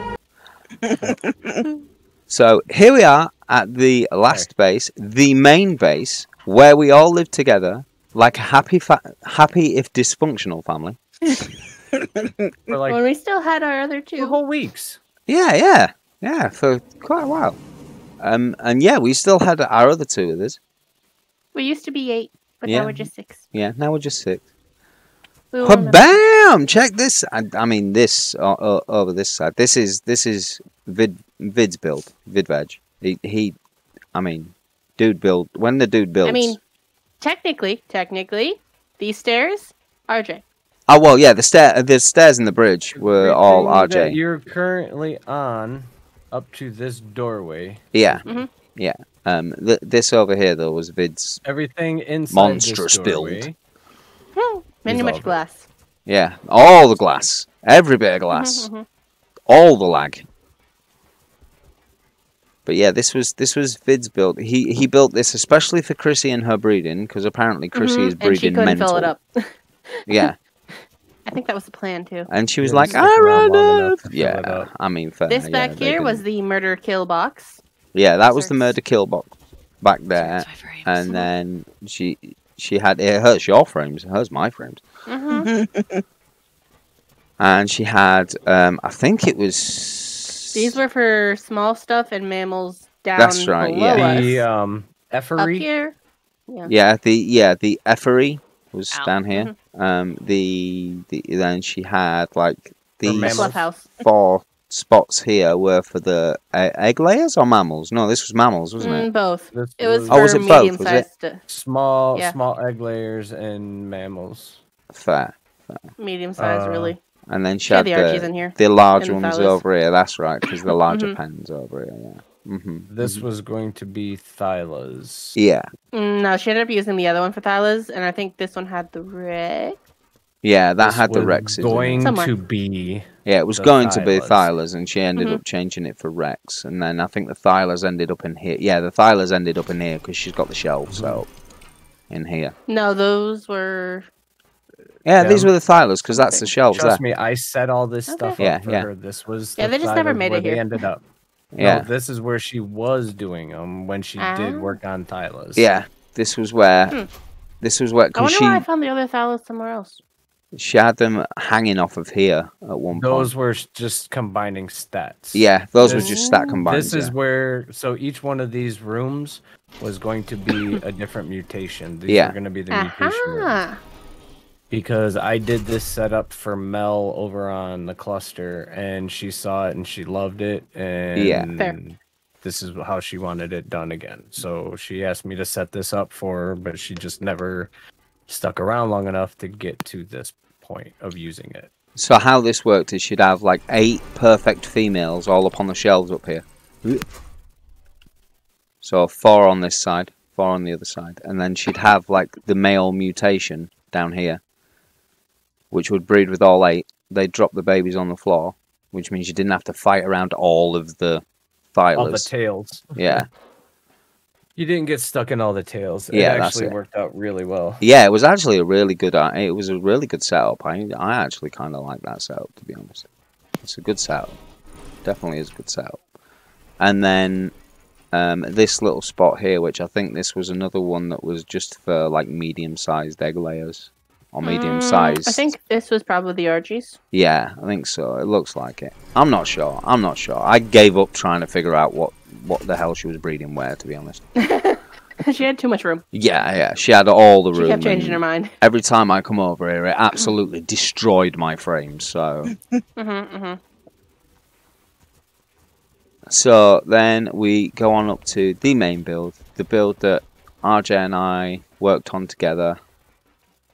So here we are at the last base, the main base, where we all live together like a happy, fa- happy if dysfunctional family. For like when we still had our other two two. whole weeks. Yeah, yeah, yeah, for quite a while. Um, and yeah, we still had our other two with us. We used to be eight, but Yeah. now we're just six. Yeah, now we're just six. We But bam! Check this. I, I mean, this uh, uh, over this side. This is this is vid vid's build. Vidveg. He he. I mean, dude build. When the dude builds. I mean, technically, technically, These stairs, RJ. Oh well, yeah. The stair, the stairs and the bridge were all Everything that RJ. You're currently on up to this doorway. Yeah, Mhm. yeah. Um, th- this over here though was Vid's. Everything inside Monstrous this build. doorway. Hmm. Many much all of it. glass. Yeah, all the glass, every bit of glass, Mhm, mhm. all the lag. But yeah, this was this was Vid's build. He he built this especially for Chrissy and her breeding because apparently Chrissy Mhm, is And she breeding couldn't mental. fill it up. Yeah, I think that was the plan too. and she was Yeah, like, "I around ran long enough out." to fill it Yeah, up. I mean, fair. This yeah, back they here was didn't- the murder kill box. yeah, that was the murder kill box back there, That's and then she she had it hurts your frames, it hurts my frames. hmm and she had um I think it was These were for small stuff and mammals down That's right, below yeah. us. The um, Up effery. here. Yeah. yeah the yeah the effery was Ow. down here um the the then she had like these four spots here were for the uh, egg layers or mammals no this was mammals wasn't Mm, it both. This It was Oh, was it both, medium was it? sized small, Yeah. small egg layers and mammals. fair medium sized Uh, really. And then she She had had the Archies the, in here. the large and the ones phallus. over here that's right because the larger Mhm. pens over here yeah hmm This was going to be Thyla's. yeah Mm, No, she ended up using the other one for Thylas, and I think this one had the Rex. yeah that This had the was rexes in it. Going to be Yeah, it was the going to be Thylas. Thylas, and she ended Mhm. up changing it for Rex. And then I think the Thylas ended up in here. Yeah, the Thylas ended up in here because she's got the shelves Mhm. so in here. No, those were. Yeah, these were the Thylas because that's the Okay. shelves Trust there. me, I set all this Okay. stuff Yeah, up for yeah. her. This was Yeah, the they just never made it where they here. ended up. Yeah, No, this is where she was doing them when she Ah. did work on Thyla's. yeah. This was where. Hmm. This was where I because wonder she why I found the other Thylas somewhere else. she had them hanging off of here at one Those point. Those were just combining stats. Yeah, those were just stat combined. This is yeah. where so each one of these rooms was going to be a different mutation. These Yeah. are going to be the mutation rooms. Aha! because I did this setup for Mel over on the cluster, and she saw it and she loved it, and Fair. this is how she wanted it done again. So she asked me to set this up for her, but she just never stuck around long enough to get to this point of using it. So how this worked is she'd have like eight perfect females all up on the shelves up here. So four on this side, four on the other side, and then she'd have like the male mutation down here, which would breed with all eight. They'd drop the babies on the floor, which means you didn't have to fight around all of the All the tails. yeah, You didn't get stuck in all the tails. It Yeah, that's actually it. worked out really well. yeah. It was actually a really good. uh, It was a really good setup. I I actually kind of like that setup to be honest. It's a good setup. Definitely is a good setup. And then um, this little spot here, which I think this was another one that was just for like medium-sized egg layers or Mm, medium-sized. I think this was probably the Archies. Yeah, I think so. It looks like it. I'm not sure. I'm not sure. I gave up trying to figure out what what the hell she was breeding where. To be honest. she had too much room. Yeah, yeah. She had all the room. She kept changing her mind. Every time I come over here, it absolutely destroyed my frame, So. hmm hmm So then we go on up to the main build, the build that RJ and I worked on together.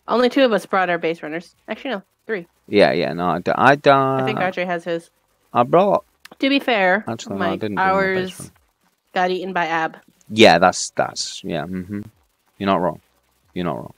Only two of us brought our base runners. Actually, no, three. Yeah, yeah, no, I don't. I think RJ has his. I brought. To be fair, Actually, no, I Mike, didn't bring my ours got eaten by Ab. Yeah, that's that's yeah. Mm-hmm. You're not wrong. You're not wrong.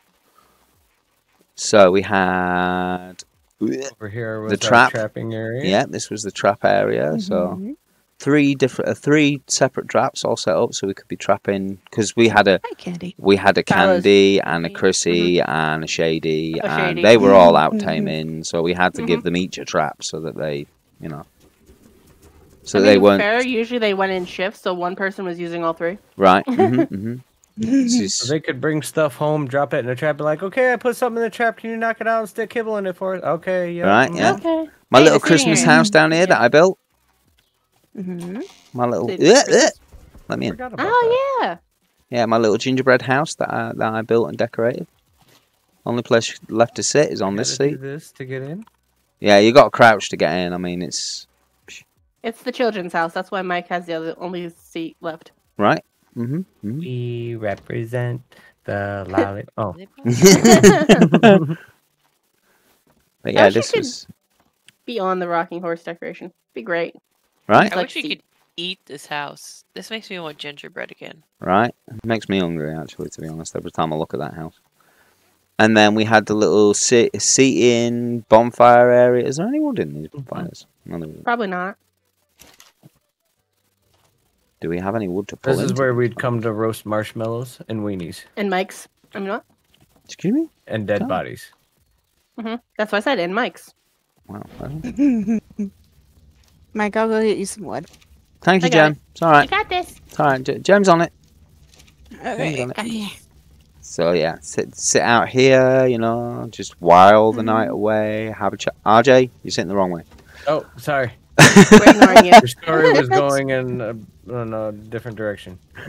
So we had. Over here was The trap. trapping area. Yeah, this was the trap area. So three different, uh, three separate traps all set up, so we could be trapping because we had a Hi, Candy. we had a Tyler's- candy and a Chrissy and a shady, A and Shady. they were all out Mhm. taming, so we had to give them each a trap so that they, you know, so I they mean, weren't fair. Usually they went in shifts, so one person was using all three. right. hmm hmm So they could bring stuff home, drop it in a trap, be like, "Okay, I put something in the trap. Can you knock it out and stick kibble in it for us?" Okay, yeah. Right, mm." Yeah. Okay. My Hey, little the sitting Christmas area. house down here that I built. Hmm My little. Sitting Yeah, Christmas. let me in. Forgot about Oh yeah. Yeah, my little gingerbread house that I, that I built and decorated. Only place left to sit is that. on this Gotta do seat. This to get in. Yeah, you got to crouch to get in. I mean, it's It's the children's house. That's why Mike has the other only seat left. right. hmm hmm We represent the lolly. Oh, But yeah, wish this could- was Be on the rocking horse decoration. Be great. Right. I like wish we could eat this house. This makes me want gingerbread again. Right, makes me hungry actually. To be honest, every time I look at that house. And then we had the little sit seating bonfire area. Is there any wood in these bonfires? None of. Probably not. Do we have any wood to pull this is into? where we'd come to roast marshmallows and weenies And Mike's. I mean, what? Excuse me. and dead Oh. bodies. hmm That's what I said. And Mike's. Wow. well, Mike, I'll go get you some wood. Thank you, I got Gem. It's all right. You got this. It's all right. J- Gem's on it. Okay. on it. yeah. So yeah, sit sit out here. You know, just while the mm-hmm. night away. Have a chat. RJ, you're sitting the wrong way. Oh, sorry. We're ignoring you. Your story was going in a, in a different direction.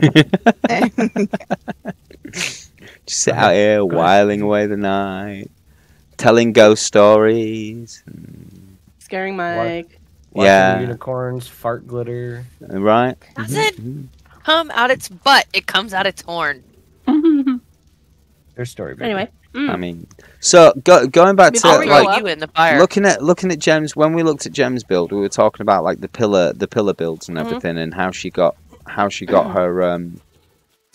Just sit out here, whiling away the night, telling ghost stories. and- Scaring Mike. Watching Yeah. unicorns fart glitter. Right. Does it come out its butt? It comes out its horn. Their story. Baby. anyway. I Mm. mean, so go, going back to I'll we throw like you in the fire. looking at looking at Gems when we looked at Gems build, we were talking about like the pillar the pillar builds and Mhm. everything, and how she got how she got her um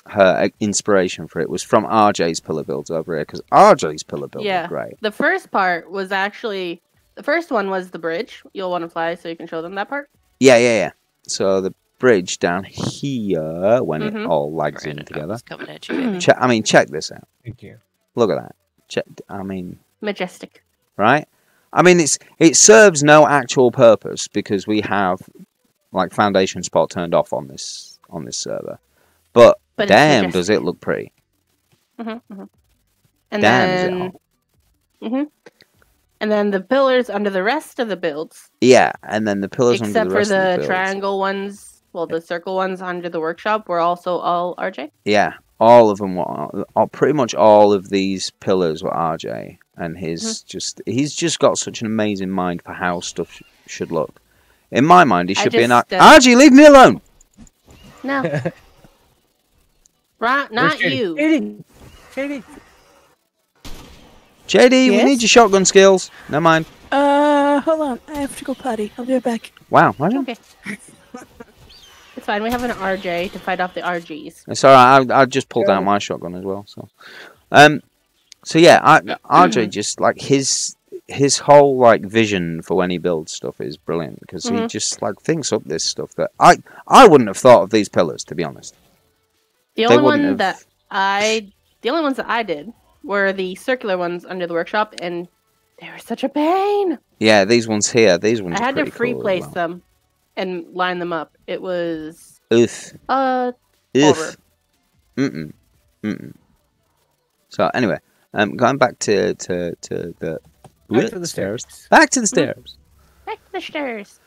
her uh, inspiration for it was from RJ's pillar builds over here because RJ's pillar build Yeah. was great. The first part was actually the first one was the bridge. You'll want to fly so you can show them that part. Yeah, yeah, yeah. So the bridge down here when it Mhm. all lags in together. coming at you. baby. I mean, check this out. Thank you. Look at that. Check. I mean, Majestic. right? I mean, it's it serves no actual purpose because we have like foundation spot turned off on this on this server. But, But damn, does it look pretty? hmm hmm And damn, is it then, hot. hmm and then the pillars under the rest of the builds, Yeah, and then the pillars under except the for rest of the, the builds. triangle ones, well, the circle ones under the workshop were also all RJ. Yeah, all of them were all, pretty much all of these pillars were RJ, and his Mm-hmm. just he's just got such an amazing mind for how stuff sh- should look. In my mind, he I should be an just, ar- uh, RJ. Leave me alone. No, right, not you. Shady? Shady. JD, we need your shotgun skills. Never mind. Uh, hold on. I have to go potty. I'll be right back. Wow, I don't- Okay. It's fine. We have an RJ to fight off the RGs. It's all right. I, I just pulled out my shotgun as well. So, um, so yeah, I, RJ just like his his whole like vision for when he builds stuff is brilliant because he Mhm. just like thinks up this stuff that I I wouldn't have thought of these pillars to be honest. The only wouldn't one have- that I, the only ones that I did were the circular ones under the workshop, and they were such a pain. Yeah, these ones here, these ones. I are had to free cool place well. them and line them up. It was Oof, uh oof, Over. mm mm, mm. So anyway, um, going back to to to the Back to the stairs. Back to the stairs. back to the stairs.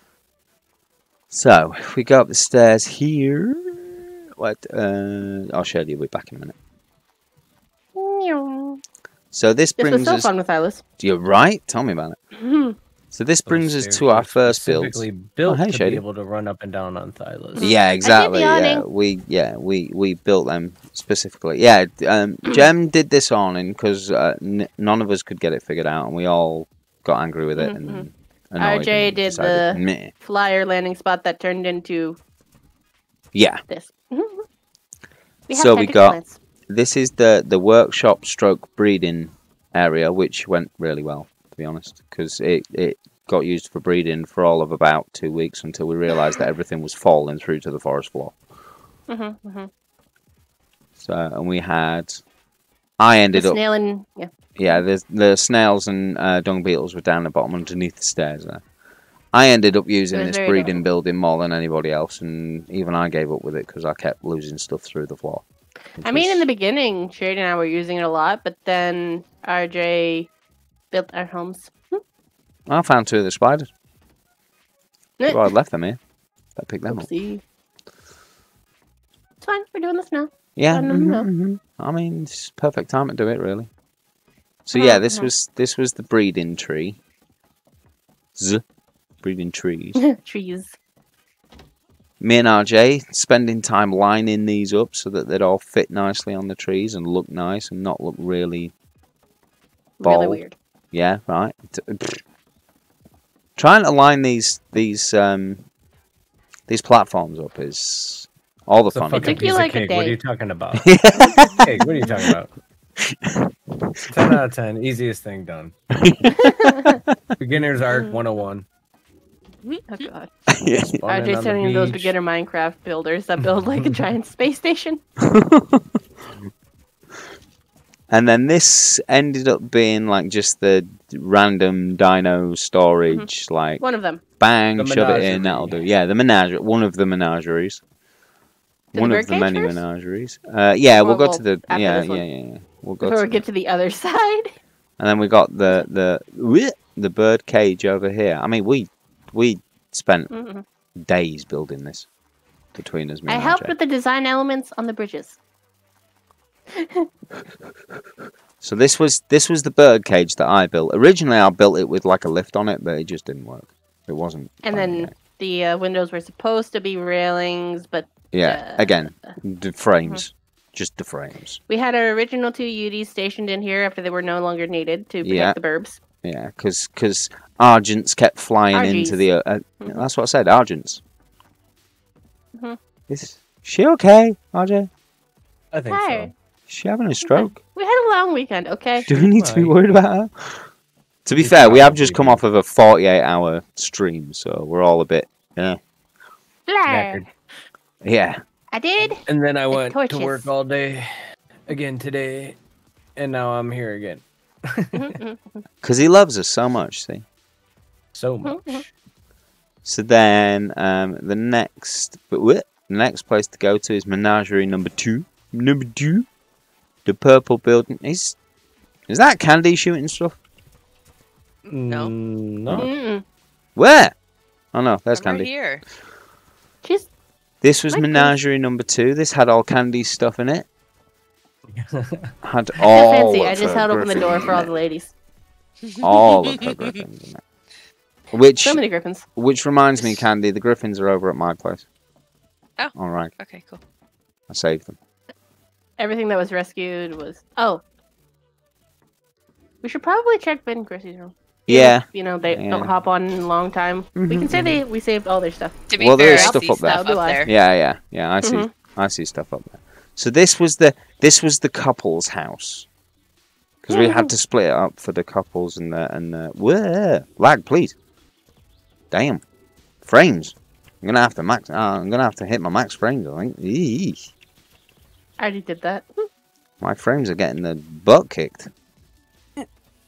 So if we go up the stairs here, what? Uh, I'll show you. We're back in a minute. Meow. So this This was brings so us. fun with Silas. You're right. Tell me about it. So this brings us to our first build. specifically built hey, to Shady. be able to run up and down on Thylas. Yeah, exactly. Yeah, we yeah we we built them specifically. Yeah, um, Gem did this awning because uh, n- none of us could get it figured out, and we all got angry with it. Mhm, And annoyed RJ and did decided, the- "Meh." Flyer landing spot that turned into Yeah, this. we have So we got- plants. This is the the workshop stroke breeding area, which went really well to be honest, because it it got used for breeding for all of about two weeks until we realised that everything was falling through to the forest floor. Mhm, mhm. So and we had, I ended The up and yeah. yeah the the snails and uh, dung beetles were down the bottom underneath the stairs there. I ended up using this breeding building more than anybody else, and even I gave up with it because I kept losing stuff through the floor. I mean, in the beginning, Shady and I were using it a lot, but then RJ built our homes. I found two of the spiders. Well, I left them here. I picked them up. It's fine. We're doing this now. Yeah, I know. mhm. I mean, it's perfect time to do it, really. So yeah, this was this was the breeding tree. Z, breeding trees. Trees. Me and RJ spending time lining these up so that they'd all fit nicely on the trees and look nice and not look really Really weird. yeah right. T- pfft. Trying to line these these um these platforms up is all the It's a fun. fucking Took you like a cake. What are you talking about? Yeah. Cake, what are you talking about? 10 out of 10. Easiest thing done. Beginner's Arc 101. Oh god. Yeah. RJ's on the sending those beginner Minecraft builders that build like a giant space station. And then this ended up being like just the random dino storage, like One of them. bang, The shove it in, that'll do. Yeah, the menagerie, one of the menageries. the one of the many first? menageries. Uh, yeah, we'll go we'll- to the yeah, yeah, yeah, yeah. We'll go Before to we get to the other side. and then we got the the the bird cage over here. I mean, we we spent Mhm. days building this between us. I helped with the design elements on the bridges. So this was this was the bird cage that I built. Originally, I built it with like a lift on it, but it just didn't work. It wasn't. And then yeah. the uh, windows were supposed to be railings, but yeah, uh, again, the frames, just the frames. we had our original two UDs stationed in here after they were no longer needed to protect Yeah. the burbs. Yeah, because because Argents kept flying into the. Uh, uh, Mhm. That's what I said. Argents. Mhm. Is she okay, RJ? I think Hi. so. Is she having a stroke? We had a long weekend, okay? Do we need to be worried about her? To be We fair, we have just come off of a 48 hour stream, so we're all a bit. Yeah. Blah. Yeah. I did. And then I The went to work all day again today. And now I'm here again. Mhm, Because he loves us so much, see? So much. So then um, the next but wait, the next place to go to is Menagerie number two. Number two. The purple building. Is is that candy shooting stuff? No. Mm, no. Mm-mm. Where? Oh no, there's I'm candy. here. She's This was Like this. Menagerie number two. This had all candy stuff in it. Had all. feel fancy. I just her held open the door for all the ladies. all of her griffins in it. Which So many griffins. which reminds me, Candy, the griffins are over at my place. Oh. All right, Okay, cool. I saved them. Everything that was rescued was. Oh. We should probably check Ben and Chrissy's room. Yeah. You know, they Yeah. don't hop on in a long time. We can say they we saved all their stuff. To be Well, fair, there's I stuff see up there. stuff So there. Yeah, yeah, yeah. I see. Mhm. I see stuff up there. So this was the this was the couple's house because we had to split it up for the couples and the and the whoa, lag, please. Damn, frames. I'm gonna have to max. Uh, I'm gonna have to hit my max frames. I think. Eesh. I already did that. My frames are getting the butt kicked.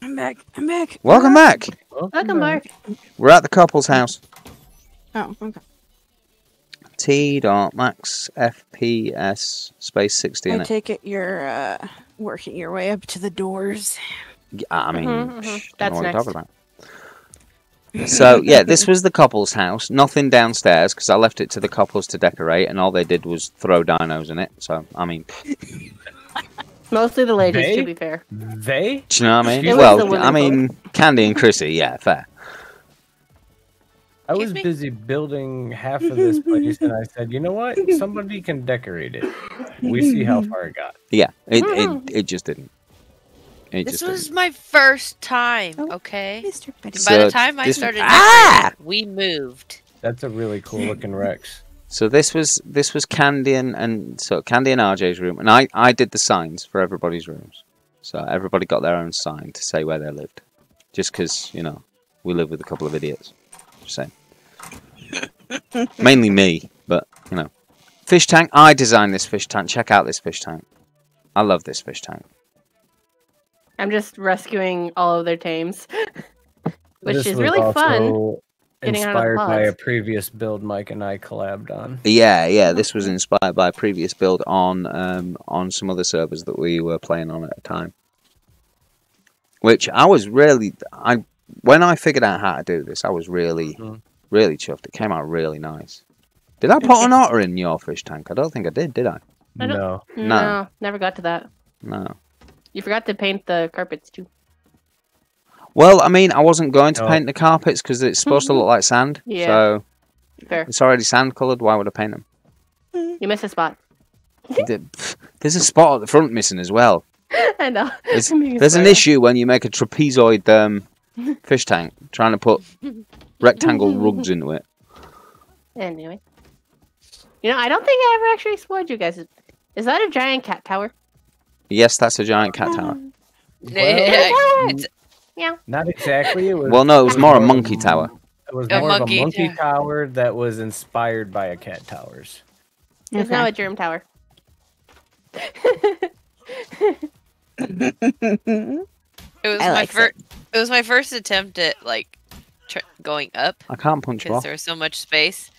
I'm back. I'm back. Welcome back. Welcome back. We're at the couple's house. Oh, okay. T dot max FPS space sixty. I take it you're uh, working your way up to the doors. Yeah, I mean, Mhm, mhm. psh, don't know That's what you're next. talking about. So yeah, this was the couple's house. Nothing downstairs because I left it to the couples to decorate, and all they did was throw dinos in it. So I mean, Mostly the ladies, They? to be fair. They? do you know what I mean? It was the well, I mean, Candy and Chrissy, yeah, fair. I was me? busy building half of this place, and I said, you know what? Somebody can decorate it. We see how far it got. Yeah, it it, it just didn't. It This just was didn't. my first time, Oh. okay? Mr. Betty. And by So the time I this- started Ah! we moved. That's a really cool looking Rex. So this was this was Candy and, and so Candy and RJ's room, and I I did the signs for everybody's rooms. So everybody got their own sign to say where they lived, just because you know we live with a couple of idiots. Just saying. Mainly me, but you know, fish tank. I designed this fish tank. Check out this fish tank. I love this fish tank. I'm just rescuing all of their tames. Which This is was really fun. also getting out of the Inspired by a previous build Mike and I collabed on. Yeah, yeah. This was inspired by a previous build on um, on some other servers that we were playing on at the time. Which I was really, I when I figured out how to do this, I was really, Mhm. really chuffed. It came out really nice. Did I put an otter in your fish tank? I don't think I did. Did I? I No. No, No. never got to that. No. You forgot to paint the carpets too. Well, I mean, I wasn't going to Oh. paint the carpets because it's supposed to look like sand. Yeah. So Fair. It's already sand coloured. Why would I paint them? You missed a spot. There's a spot at the front missing as well. I know. There's, there's an issue when you make a trapezoid um, fish tank, trying to put rectangle rugs into it. Anyway. You know, I don't think I ever actually explored you guys. Is that a giant cat tower? Yes, that's a giant cat tower. Um, well, It's not exactly. It was Well, no, it was more a monkey tower. It was A more monkey of a monkey tower. tower that was inspired by a cat towers. It's now a germ tower. it was I my likes first. It was my first attempt at like tr- going up I can't punch because rock. there was so much space.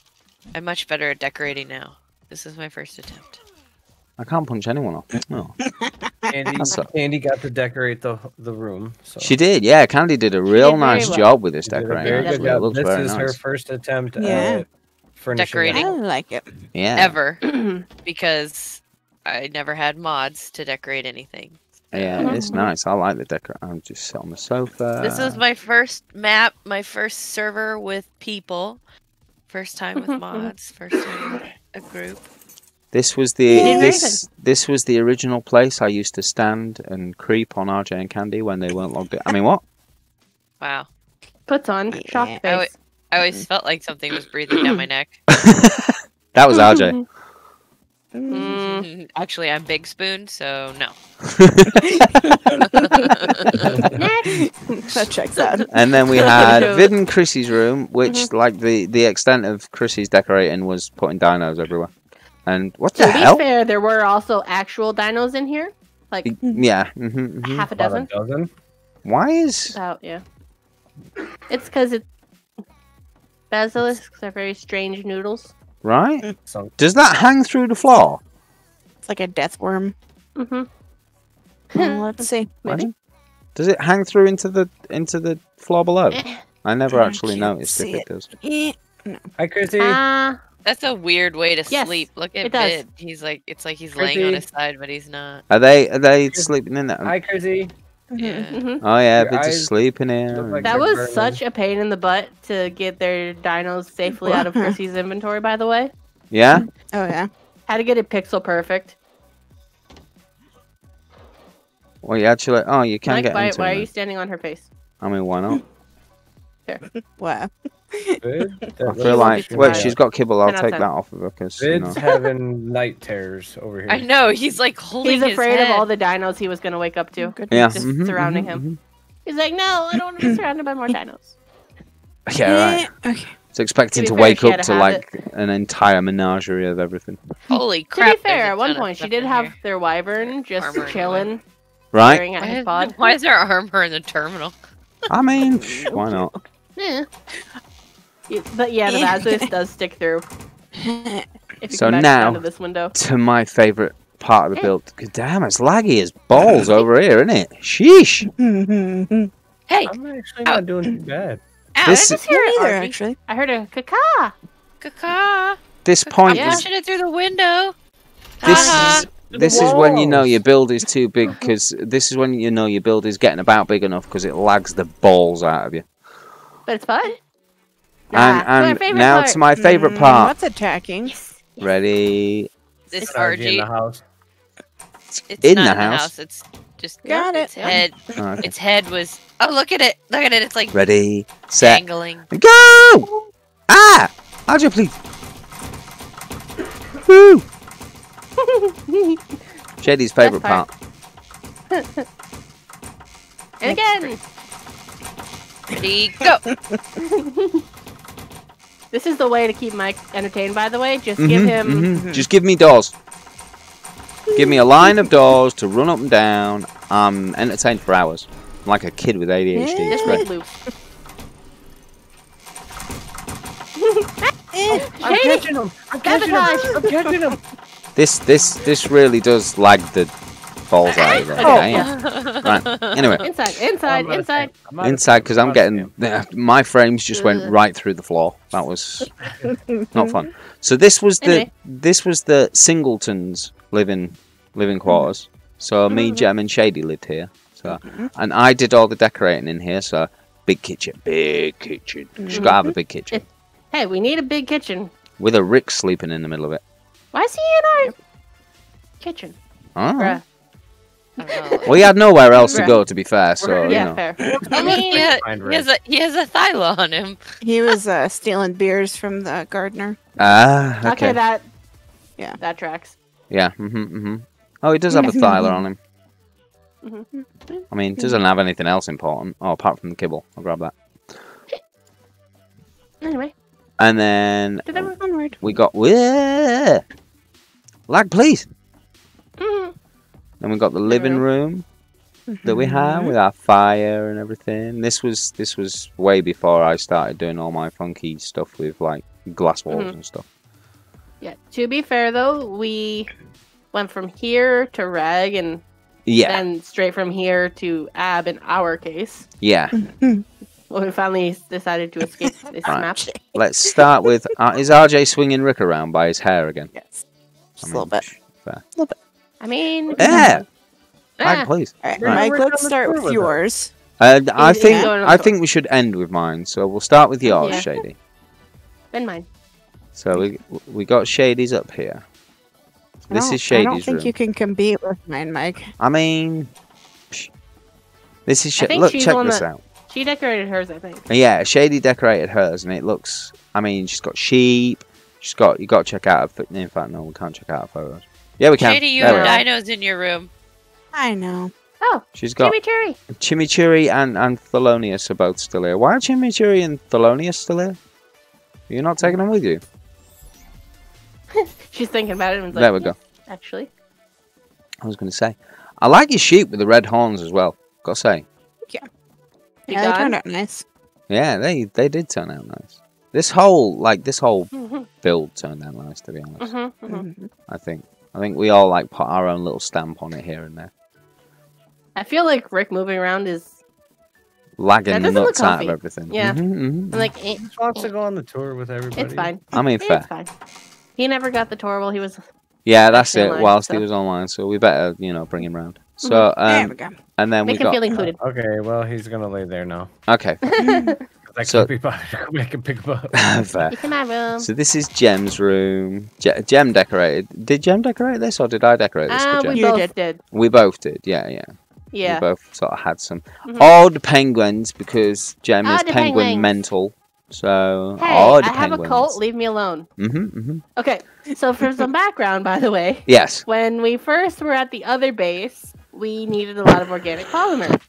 I'm much better at decorating now. This is my first attempt. I can't punch anyone off. No. Andy, That's Andy got to decorate the the room. So She did, yeah. Candy did a real did nice well. job with this she decorating. very good actually. It looks This very is her first attempt Yeah. at furnishing. Decorating. I it. like it. Yeah. Ever because I never had mods to decorate anything. Yeah, it's nice. I like the decor. I'm just sit on the sofa. This is my first map, my first server with people, first time with mods, first time with a group. This was the did this this was the original place I used to stand and creep on RJ and Candy when they weren't logged in. I mean, what? Wow. Puts on shock Yeah. Face. I always felt like something was breathing down my neck. that was RJ. Mm. Actually, I'm Big Spoon, so no. Next. that checks out. And then we had Shows. Vid and Chrissy's room, which like the the extent of Chrissy's decorating was putting dinos everywhere. And what To the be fair, there were also actual dinos in here, like Yeah. hmm hmm half a About dozen. a dozen. Why is About yeah. It's because it basilisks are very strange noodles. right? Does that hang through the floor? It's like a death worm. Mm-hmm. Well, let's see. Maybe. Does it hang through into the into the floor below? Eh. I never I actually can't noticed if it it. does. Eh, hi, Chrissy. Ah, That's a weird way to Yes, sleep. Look at it does. He's like it's like he's laying on his side, but he's not. Are they are they sleeping in there? hi, Chrissy. Yeah. mhm. Oh yeah, Your they're just sleeping in. like That was Bird. such a pain in the butt to get their dinos safely out of Chrissy's inventory. By the way, Yeah. Oh yeah. Had to get it pixel perfect. Well, you actually. Oh, you can Mike, get why, into why are you standing on her face? I mean, why not? Wow. I feel like. be Wait, she's got kibble. I'll Ten out of take that off of her because you know. Vid's having night terrors over here. I know he's like holding. He's his afraid of all the dinos he was going to wake up to. Yeah. Just mhm, surrounding mhm, him. He's like, no, I don't want to be surrounded by more dinos. Yeah, right. Okay. It's expecting To to be fair, wake up to to have like an entire menagerie of everything. Holy crap! To crap! be fair, at one point she did have here. their wyvern just Armor chilling, Right? Why is, pod. why is there armor in the terminal? I mean, psh, why not? Yeah. Yeah, But yeah, the Yeah. basilisk does stick through. So now- to this window. To my favourite part of the build. 'Cause Damn, it's laggy as balls over here, isn't it? Sheesh. Hey, I'm actually not doing too bad. Ow! This- I just hear it, Neither Arby. actually. I heard a caca. Caca. This I'm point Yeah. is pushing it through the window. this is this is when you know your build is too big because this is when you know your build is getting about big enough because it lags the balls out of you. But it's fun. And Nah, it's my and favorite now part. to my favorite Mm. What's attacking? Yes. Ready? This RG in the house. It's In not the in the house? house. It's just Got its it. head. Oh, okay. Its head was. Oh, look at it! Look at it! It's like Ready? Set. dangling. Go! Ah! RJ, please. Woo! Shady's favorite part. part. And again, Ready? Go! this is the way to keep Mike entertained. By the way, just give Mhm, him. mhm. Just give me doors. Give me a line of doors to run up and down. I'm entertained for hours. I'm like a kid with ADHD. Yeah. It's Just great. make loops. Eh, I'm catching him. I'm catching him. I'm catching him. This this this really does lag the balls out of it. Oh. Damn. Right. Anyway, Inside, inside, I'm out of inside. stamp. I'm out of inside because I'm getting out my frames just went right through the floor. That was not fun. So this was the Anyway. this was the singletons living living quarters. So me, Mhm. Gem, and Shady lived here. So and I did all the decorating in here. So big kitchen, big kitchen. She's got to have a big kitchen. Hey, we need a big kitchen. with a Rick sleeping in the middle of it. Why is he in our kitchen? Oh. Bruh. I don't know. Well, he had nowhere else to go, to be fair. So you yeah, know. fair. I mean, he, ha- he has a he has a thyla on him. He was uh, stealing beers from the gardener. Ah, Okay. okay. that. Yeah. That tracks. Yeah. Mm-hmm, mm-hmm. Oh, he does have a thyla on him. Mhm. I mean, doesn't have anything else important. Oh, apart from the kibble. I'll grab that. Anyway, And then did everyone? Onward. we got. Wah! Lag, please. Mhm. Then we got the living room that we have with our fire and everything. This was this was way before I started doing all my funky stuff with like glass walls Mhm. and stuff. Yeah. To be fair though, we went from here to Rag and Yeah, then straight from here to Ab in our case. yeah. When we finally decided to escape this Right. map. Let's start with uh, is RJ swinging Rick around by his hair again? Yes. Just I a little mean, bit. I mean, Yeah. Lag, ah, please. All right, Right. Mike, let's start with with yours. And I think going on I think we should end with mine. So we'll start with yours, Yeah. Shady. been mine. So we we got Shady's up here. I This is Shady's I don't think room. you can compete with mine, Mike. I mean, psh. this is Shady. Look, check this that- out. She decorated hers, I think. Yeah, Shady decorated hers, and it looks. I mean, she's got sheep. She's got. You got to check out. Her, pho- in fact, no, we can't check out her photos. Yeah, we can. Shady, you There have dinos in your room. I know. Oh, She's got Chimichurri. Chimichurri and and Thelonious are both still here. Why are Chimichurri and Thelonious still here? You're not taking them with you. She's thinking about it and was like, There we go. "Yes, Actually, I was going to say, I like your sheep with the red horns as well. Got to say, You Yeah, they turned out nice. yeah, they they did turn out nice. This whole like this whole build turned out nice. To be honest, mhm, mhm. Mhm. I think I think we all like put our own little stamp on it here and there, I feel like Rick moving around is lagging the nuts out of everything. Yeah. Mhm, mhm. I'm like, eh, He wants to go on the tour with everybody. it's fine. I mean, fair. It's fine. He never got the tour while he was. Yeah, that's Actually it. online, Whilst he was online, so we better you know bring him round. So there um, we go. and then we Make him got feel included. Okay, well, he's gonna lay there now. okay. 'Cause I So- can't be bothered to go pick him up. fair. It's in my room. So this is Gem's room. Je- Gem decorated. Did Gem decorate this, or did I decorate this for Gem? we both did. did. We both did. Yeah, yeah. Yeah. We both sort of had some Mhm. odd penguins because Gem is penguin penguins. mental. So Hey, odd I have penguins. a cult. Leave me alone. Mm-hmm, mm-hmm. Okay, so for some background, by the way, Yes. when we first were at the other base, we needed a lot of organic polymer.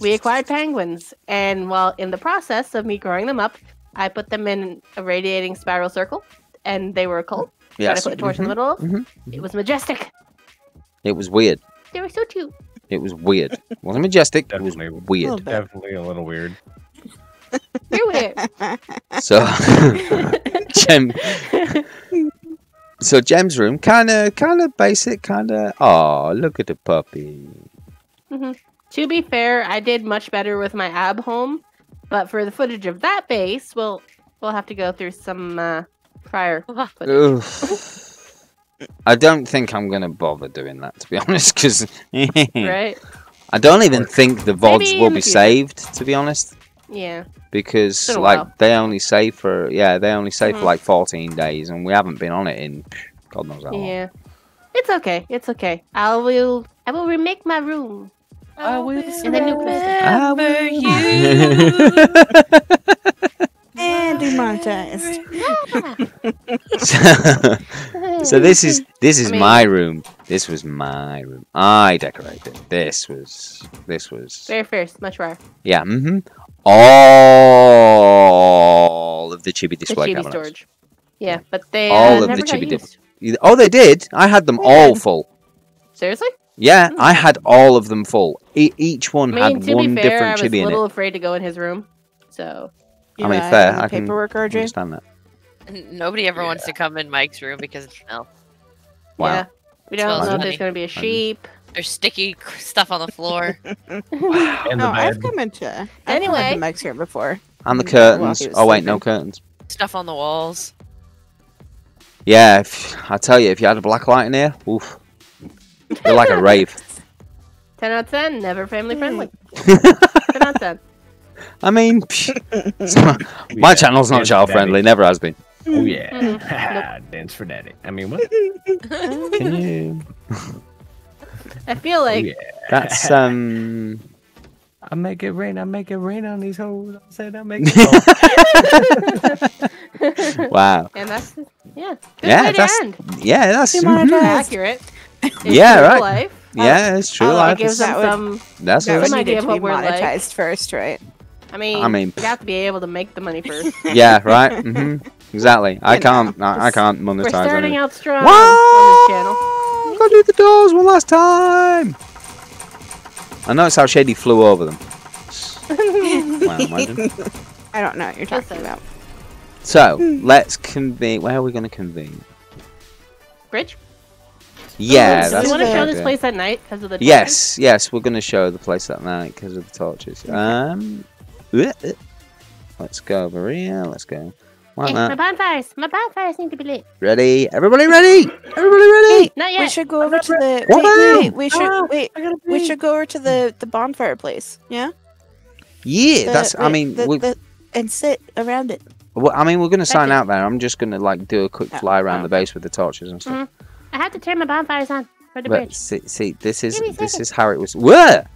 We acquired penguins, and while in the process of me growing them up, I put them in a radiating spiral circle, and they were a cult. that Yes. I put a torch in the mhm. middle of. mhm, It was majestic. It was weird. They were so cute. It was weird. It wasn't majestic. It was weird. Little bit. Definitely a little weird. They're weird. So Gem. So Gem's room, kind of, kind of basic, kind of. Oh, look at the puppy. To be fair, I did much better with my ab home, but for the footage of that base, we'll we'll have to go through some uh, prior footage. I don't think I'm gonna bother doing that to be honest, because right? I don't even think the vods Maybe will be saved. To be honest, Yeah. because like while. they only save for yeah they only save Mhm. for like 14 days, and we haven't been on it in pff, God knows how long. Yeah. It's okay. It's okay. I will. I will remake my room. I will In the new place. I remember you. And demonetized. so, so this is this is I mean- my room. This was my room. I decorated. This was this was Very first, much rarer. yeah. Mm-hmm. All of the chibi The display chibi cabinets. storage. Yeah, but they All uh, of the never got chibi dip- used. Oh, they did. I had them They all full. Seriously? Yeah, Hmm. I had all of them full. E- each one I mean, had to one be fair, I was a little it. afraid to go in his room. So You, I mean, uh, fair, any I can paperwork, RJ. Understand that? Nobody ever wants to come in Mike's room because it smells. Wow. yeah, we don't know if there's gonna be a sheep. There's sticky stuff on the floor. And the Oh, I've come into. I've Anyway. come into Mike's here before. And the Mm, curtains. he Oh wait, no curtains. stuff on the walls. Yeah, if, I tell you, if you had a black light in here, oof, you're like a rave. Ten out of ten. Never family Hmm. friendly. ten out of ten. I mean, it's my, my Yeah, channel's not child friendly, never has been. Oh yeah. Mhm. Dance for daddy. I mean, what? Can you? I feel Oh, like yeah. That's um. I make it rain. I make it rain on these hoes. I said I make it. fall. Wow. and that's yeah. Good Yeah, way to that's- end. Yeah, that's Demonetized. mhm. Accurate. In Yeah, real right. Life. yeah, it's true. Oh, life It gives is, them That would- some. that's That what would Some idea of to what be we're like. monetized first, right? I mean, I mean- you have to be able to make the money first. Yeah, right. Mm -hmm. Exactly. I know, can't. I, I can't monetize. We're monetize starting anything. out strong What? on this channel. Go do the doors one last time. I noticed how Shady flew over them. wow. I don't know what you're talking about. So let's convene. Where are we going to convene? Bridge. Yeah, let's Do that's you want to show good this place at night because of the torches? Yes, yes, we're going to show the place at night because of the torches. Um, uh, uh. let's go over here. Let's go. Hey, my bonfires. My bonfires need to be lit. Ready? Everybody ready? Everybody ready? Not yet. We should go over to the. What? Wait, wait, we should Ah, wait. We should go over to the the bonfire place. Yeah. Yeah, The- that's. I mean, the, we, the, and sit around it. well, I mean, we're going to sign out there. I'm just going to like do a quick Oh, fly around oh, the base with the torches and stuff. Mhm. I have to turn my bonfires on for the But bridge. see, see, this is Give me a this is how it was. Where?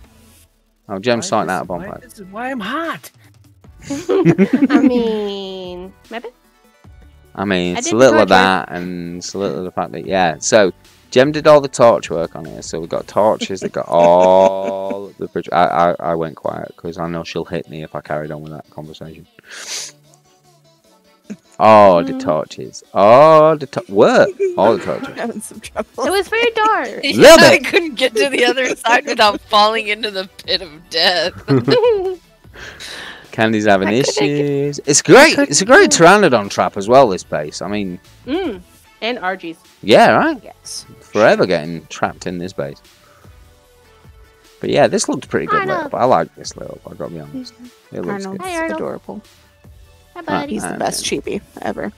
Oh, Why Gem's starting this- out a why bonfire. This is why I'm hot. I mean, maybe. I mean, it's did a little of torch that, and it's a little of the fact that yeah. So Gem did all the torch work on it. So we got torches that got all the bridge. I, I I went quiet because I know she'll hit me if I carried on with that conversation. Oh, the Mm. torches. Oh, the to- what? All the torches. Having some trouble. It was very dark. Little I couldn't get to the other side without falling into the pit of death. Candy's having I couldn't issues. It's great. It's a great pteranodon trap as well. This base. I mean, mm. And RJ's. yeah, right. Yes. forever getting trapped in this base. But yeah, this looked pretty good lit Arnold. up. I like this lit up, I gotta be honest. It looks Arnold's good. Hi, Arnold. adorable. Hi, buddy. He's the best cheapie ever.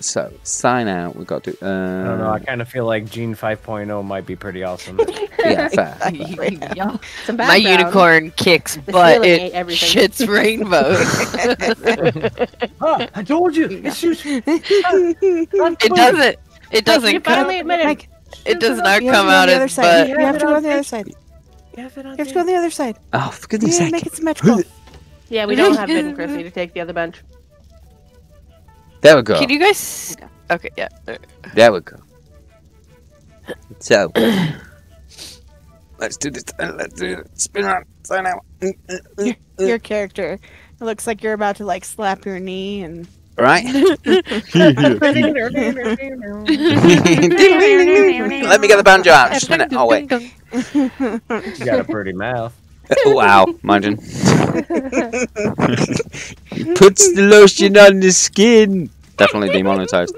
So, sign out. We've got to. Uh, I don't know. I kind of feel like Gene 5.0 might be pretty awesome. yeah, fair. Yeah. Some My unicorn kicks, The but it shits rainbows. oh, I told you. It's just. it doesn't. It doesn't come. finally admitted. Mike, It does not come to go on out the other as side. butt. You have to go on the other side. You have You have to go on the other side. Oh, for goodness Yeah, sake. make it symmetrical. Yeah, we don't have Ben and Chrissy to take the other bench. There we go. Can you guys? Okay, yeah. There we go. So, let's do this. uh, Let's do it. Spin around. Sign out. Mm, mm, mm, your character. It looks like you're about to like slap your knee and Right? Let me get the banjo out. Just a minute. Oh, wait. You got a pretty mouth. Uh, wow, imagine. Puts the lotion on the skin. Definitely demonetized.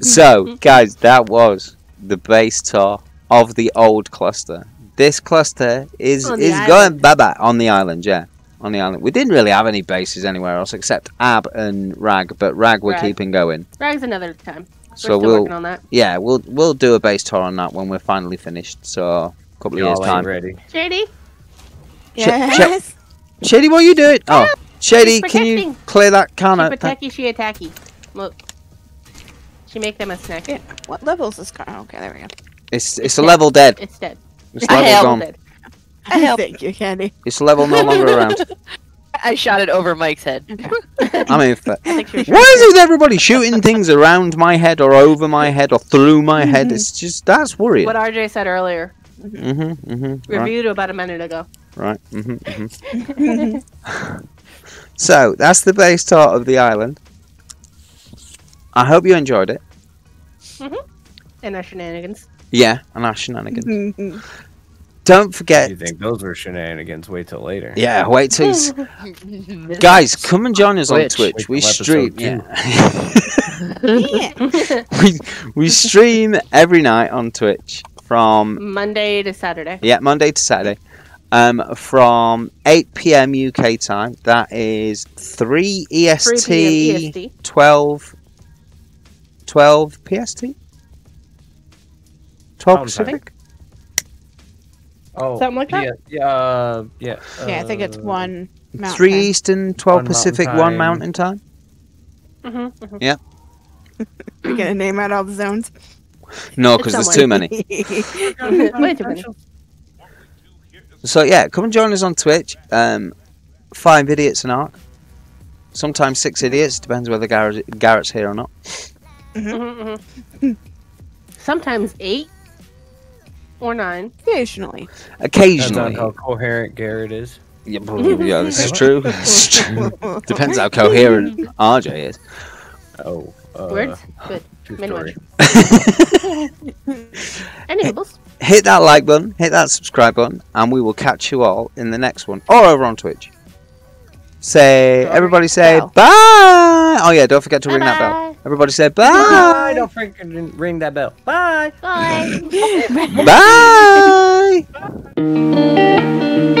So, guys, that was the base tour of the old cluster. This cluster is On is island. going bye bye on the island, yeah. On the island. We didn't really have any bases anywhere else except Ab and Rag, but Rag we're Rag. keeping going. Rags another time. We're So still we'll working on that. yeah, we'll we'll do a base tour on that when we're finally finished. So a couple of years time. ain't ready. JD, Sh- sh- yes. Shady, what are you doing? Oh, Shady, can you clear that can keep of? thank- attacky, she attacky. Look. She make them a snack. Yeah. What level is this car? Okay, there we go. It's it's a level dead. It's dead. It's I level help. gone. Dead. I help. Thank you, Candy. It's level no longer around. I shot it over Mike's head. I mean, fa- I think why is it everybody shooting things around my head or over my head or through my head? It's just that's worrying. what RJ said earlier. Mm-hmm. Mm-hmm. Right. Reviewed about a minute ago. Right. Mm-hmm. mm-hmm. So that's the base tour of the island. I hope you enjoyed it. Mhm. And our shenanigans. Yeah, and our shenanigans. Don't forget. You think those were shenanigans? Wait till later. Yeah, wait till. s- Guys, come and join us on Twitch. Twitch. We stream. Yeah. Yeah. we we stream every night on Twitch from Monday to Saturday. yeah Monday to Saturday, um from 8 p.m. UK time. That is 3 3 EST, p.m. EST. 12 12 PST, 12 Pacific. Oh, Something like that? Yeah, yeah, uh, yeah. Yeah, I think it's uh, one. Mountain Three time. Eastern, twelve One Mountain Pacific, one Mountain Time. Mm-hmm, You're gonna name out all the zones. No, because there's too many. Way too many. So yeah, come and join us on Twitch. Um, five idiots an ARK. Sometimes six idiots. Depends whether Garrett, Garrett's here or not. Mhm, mhm. Sometimes eight or nine. Occasionally. Occasionally. Depends on Occasionally. how coherent Garrett is. Yeah, bro, yeah, this is true. This is true. Depends how coherent RJ is. Oh. Uh, Words? Good. Story. Hit, hit that like button, hit that subscribe button, and we will catch you all in the next one or over on Twitch. Say, everybody say bye. Oh yeah, don't forget to bye ring bye. that bell. Everybody say bye. bye. Don't forget to ring that bell. Bye. Bye. bye. bye.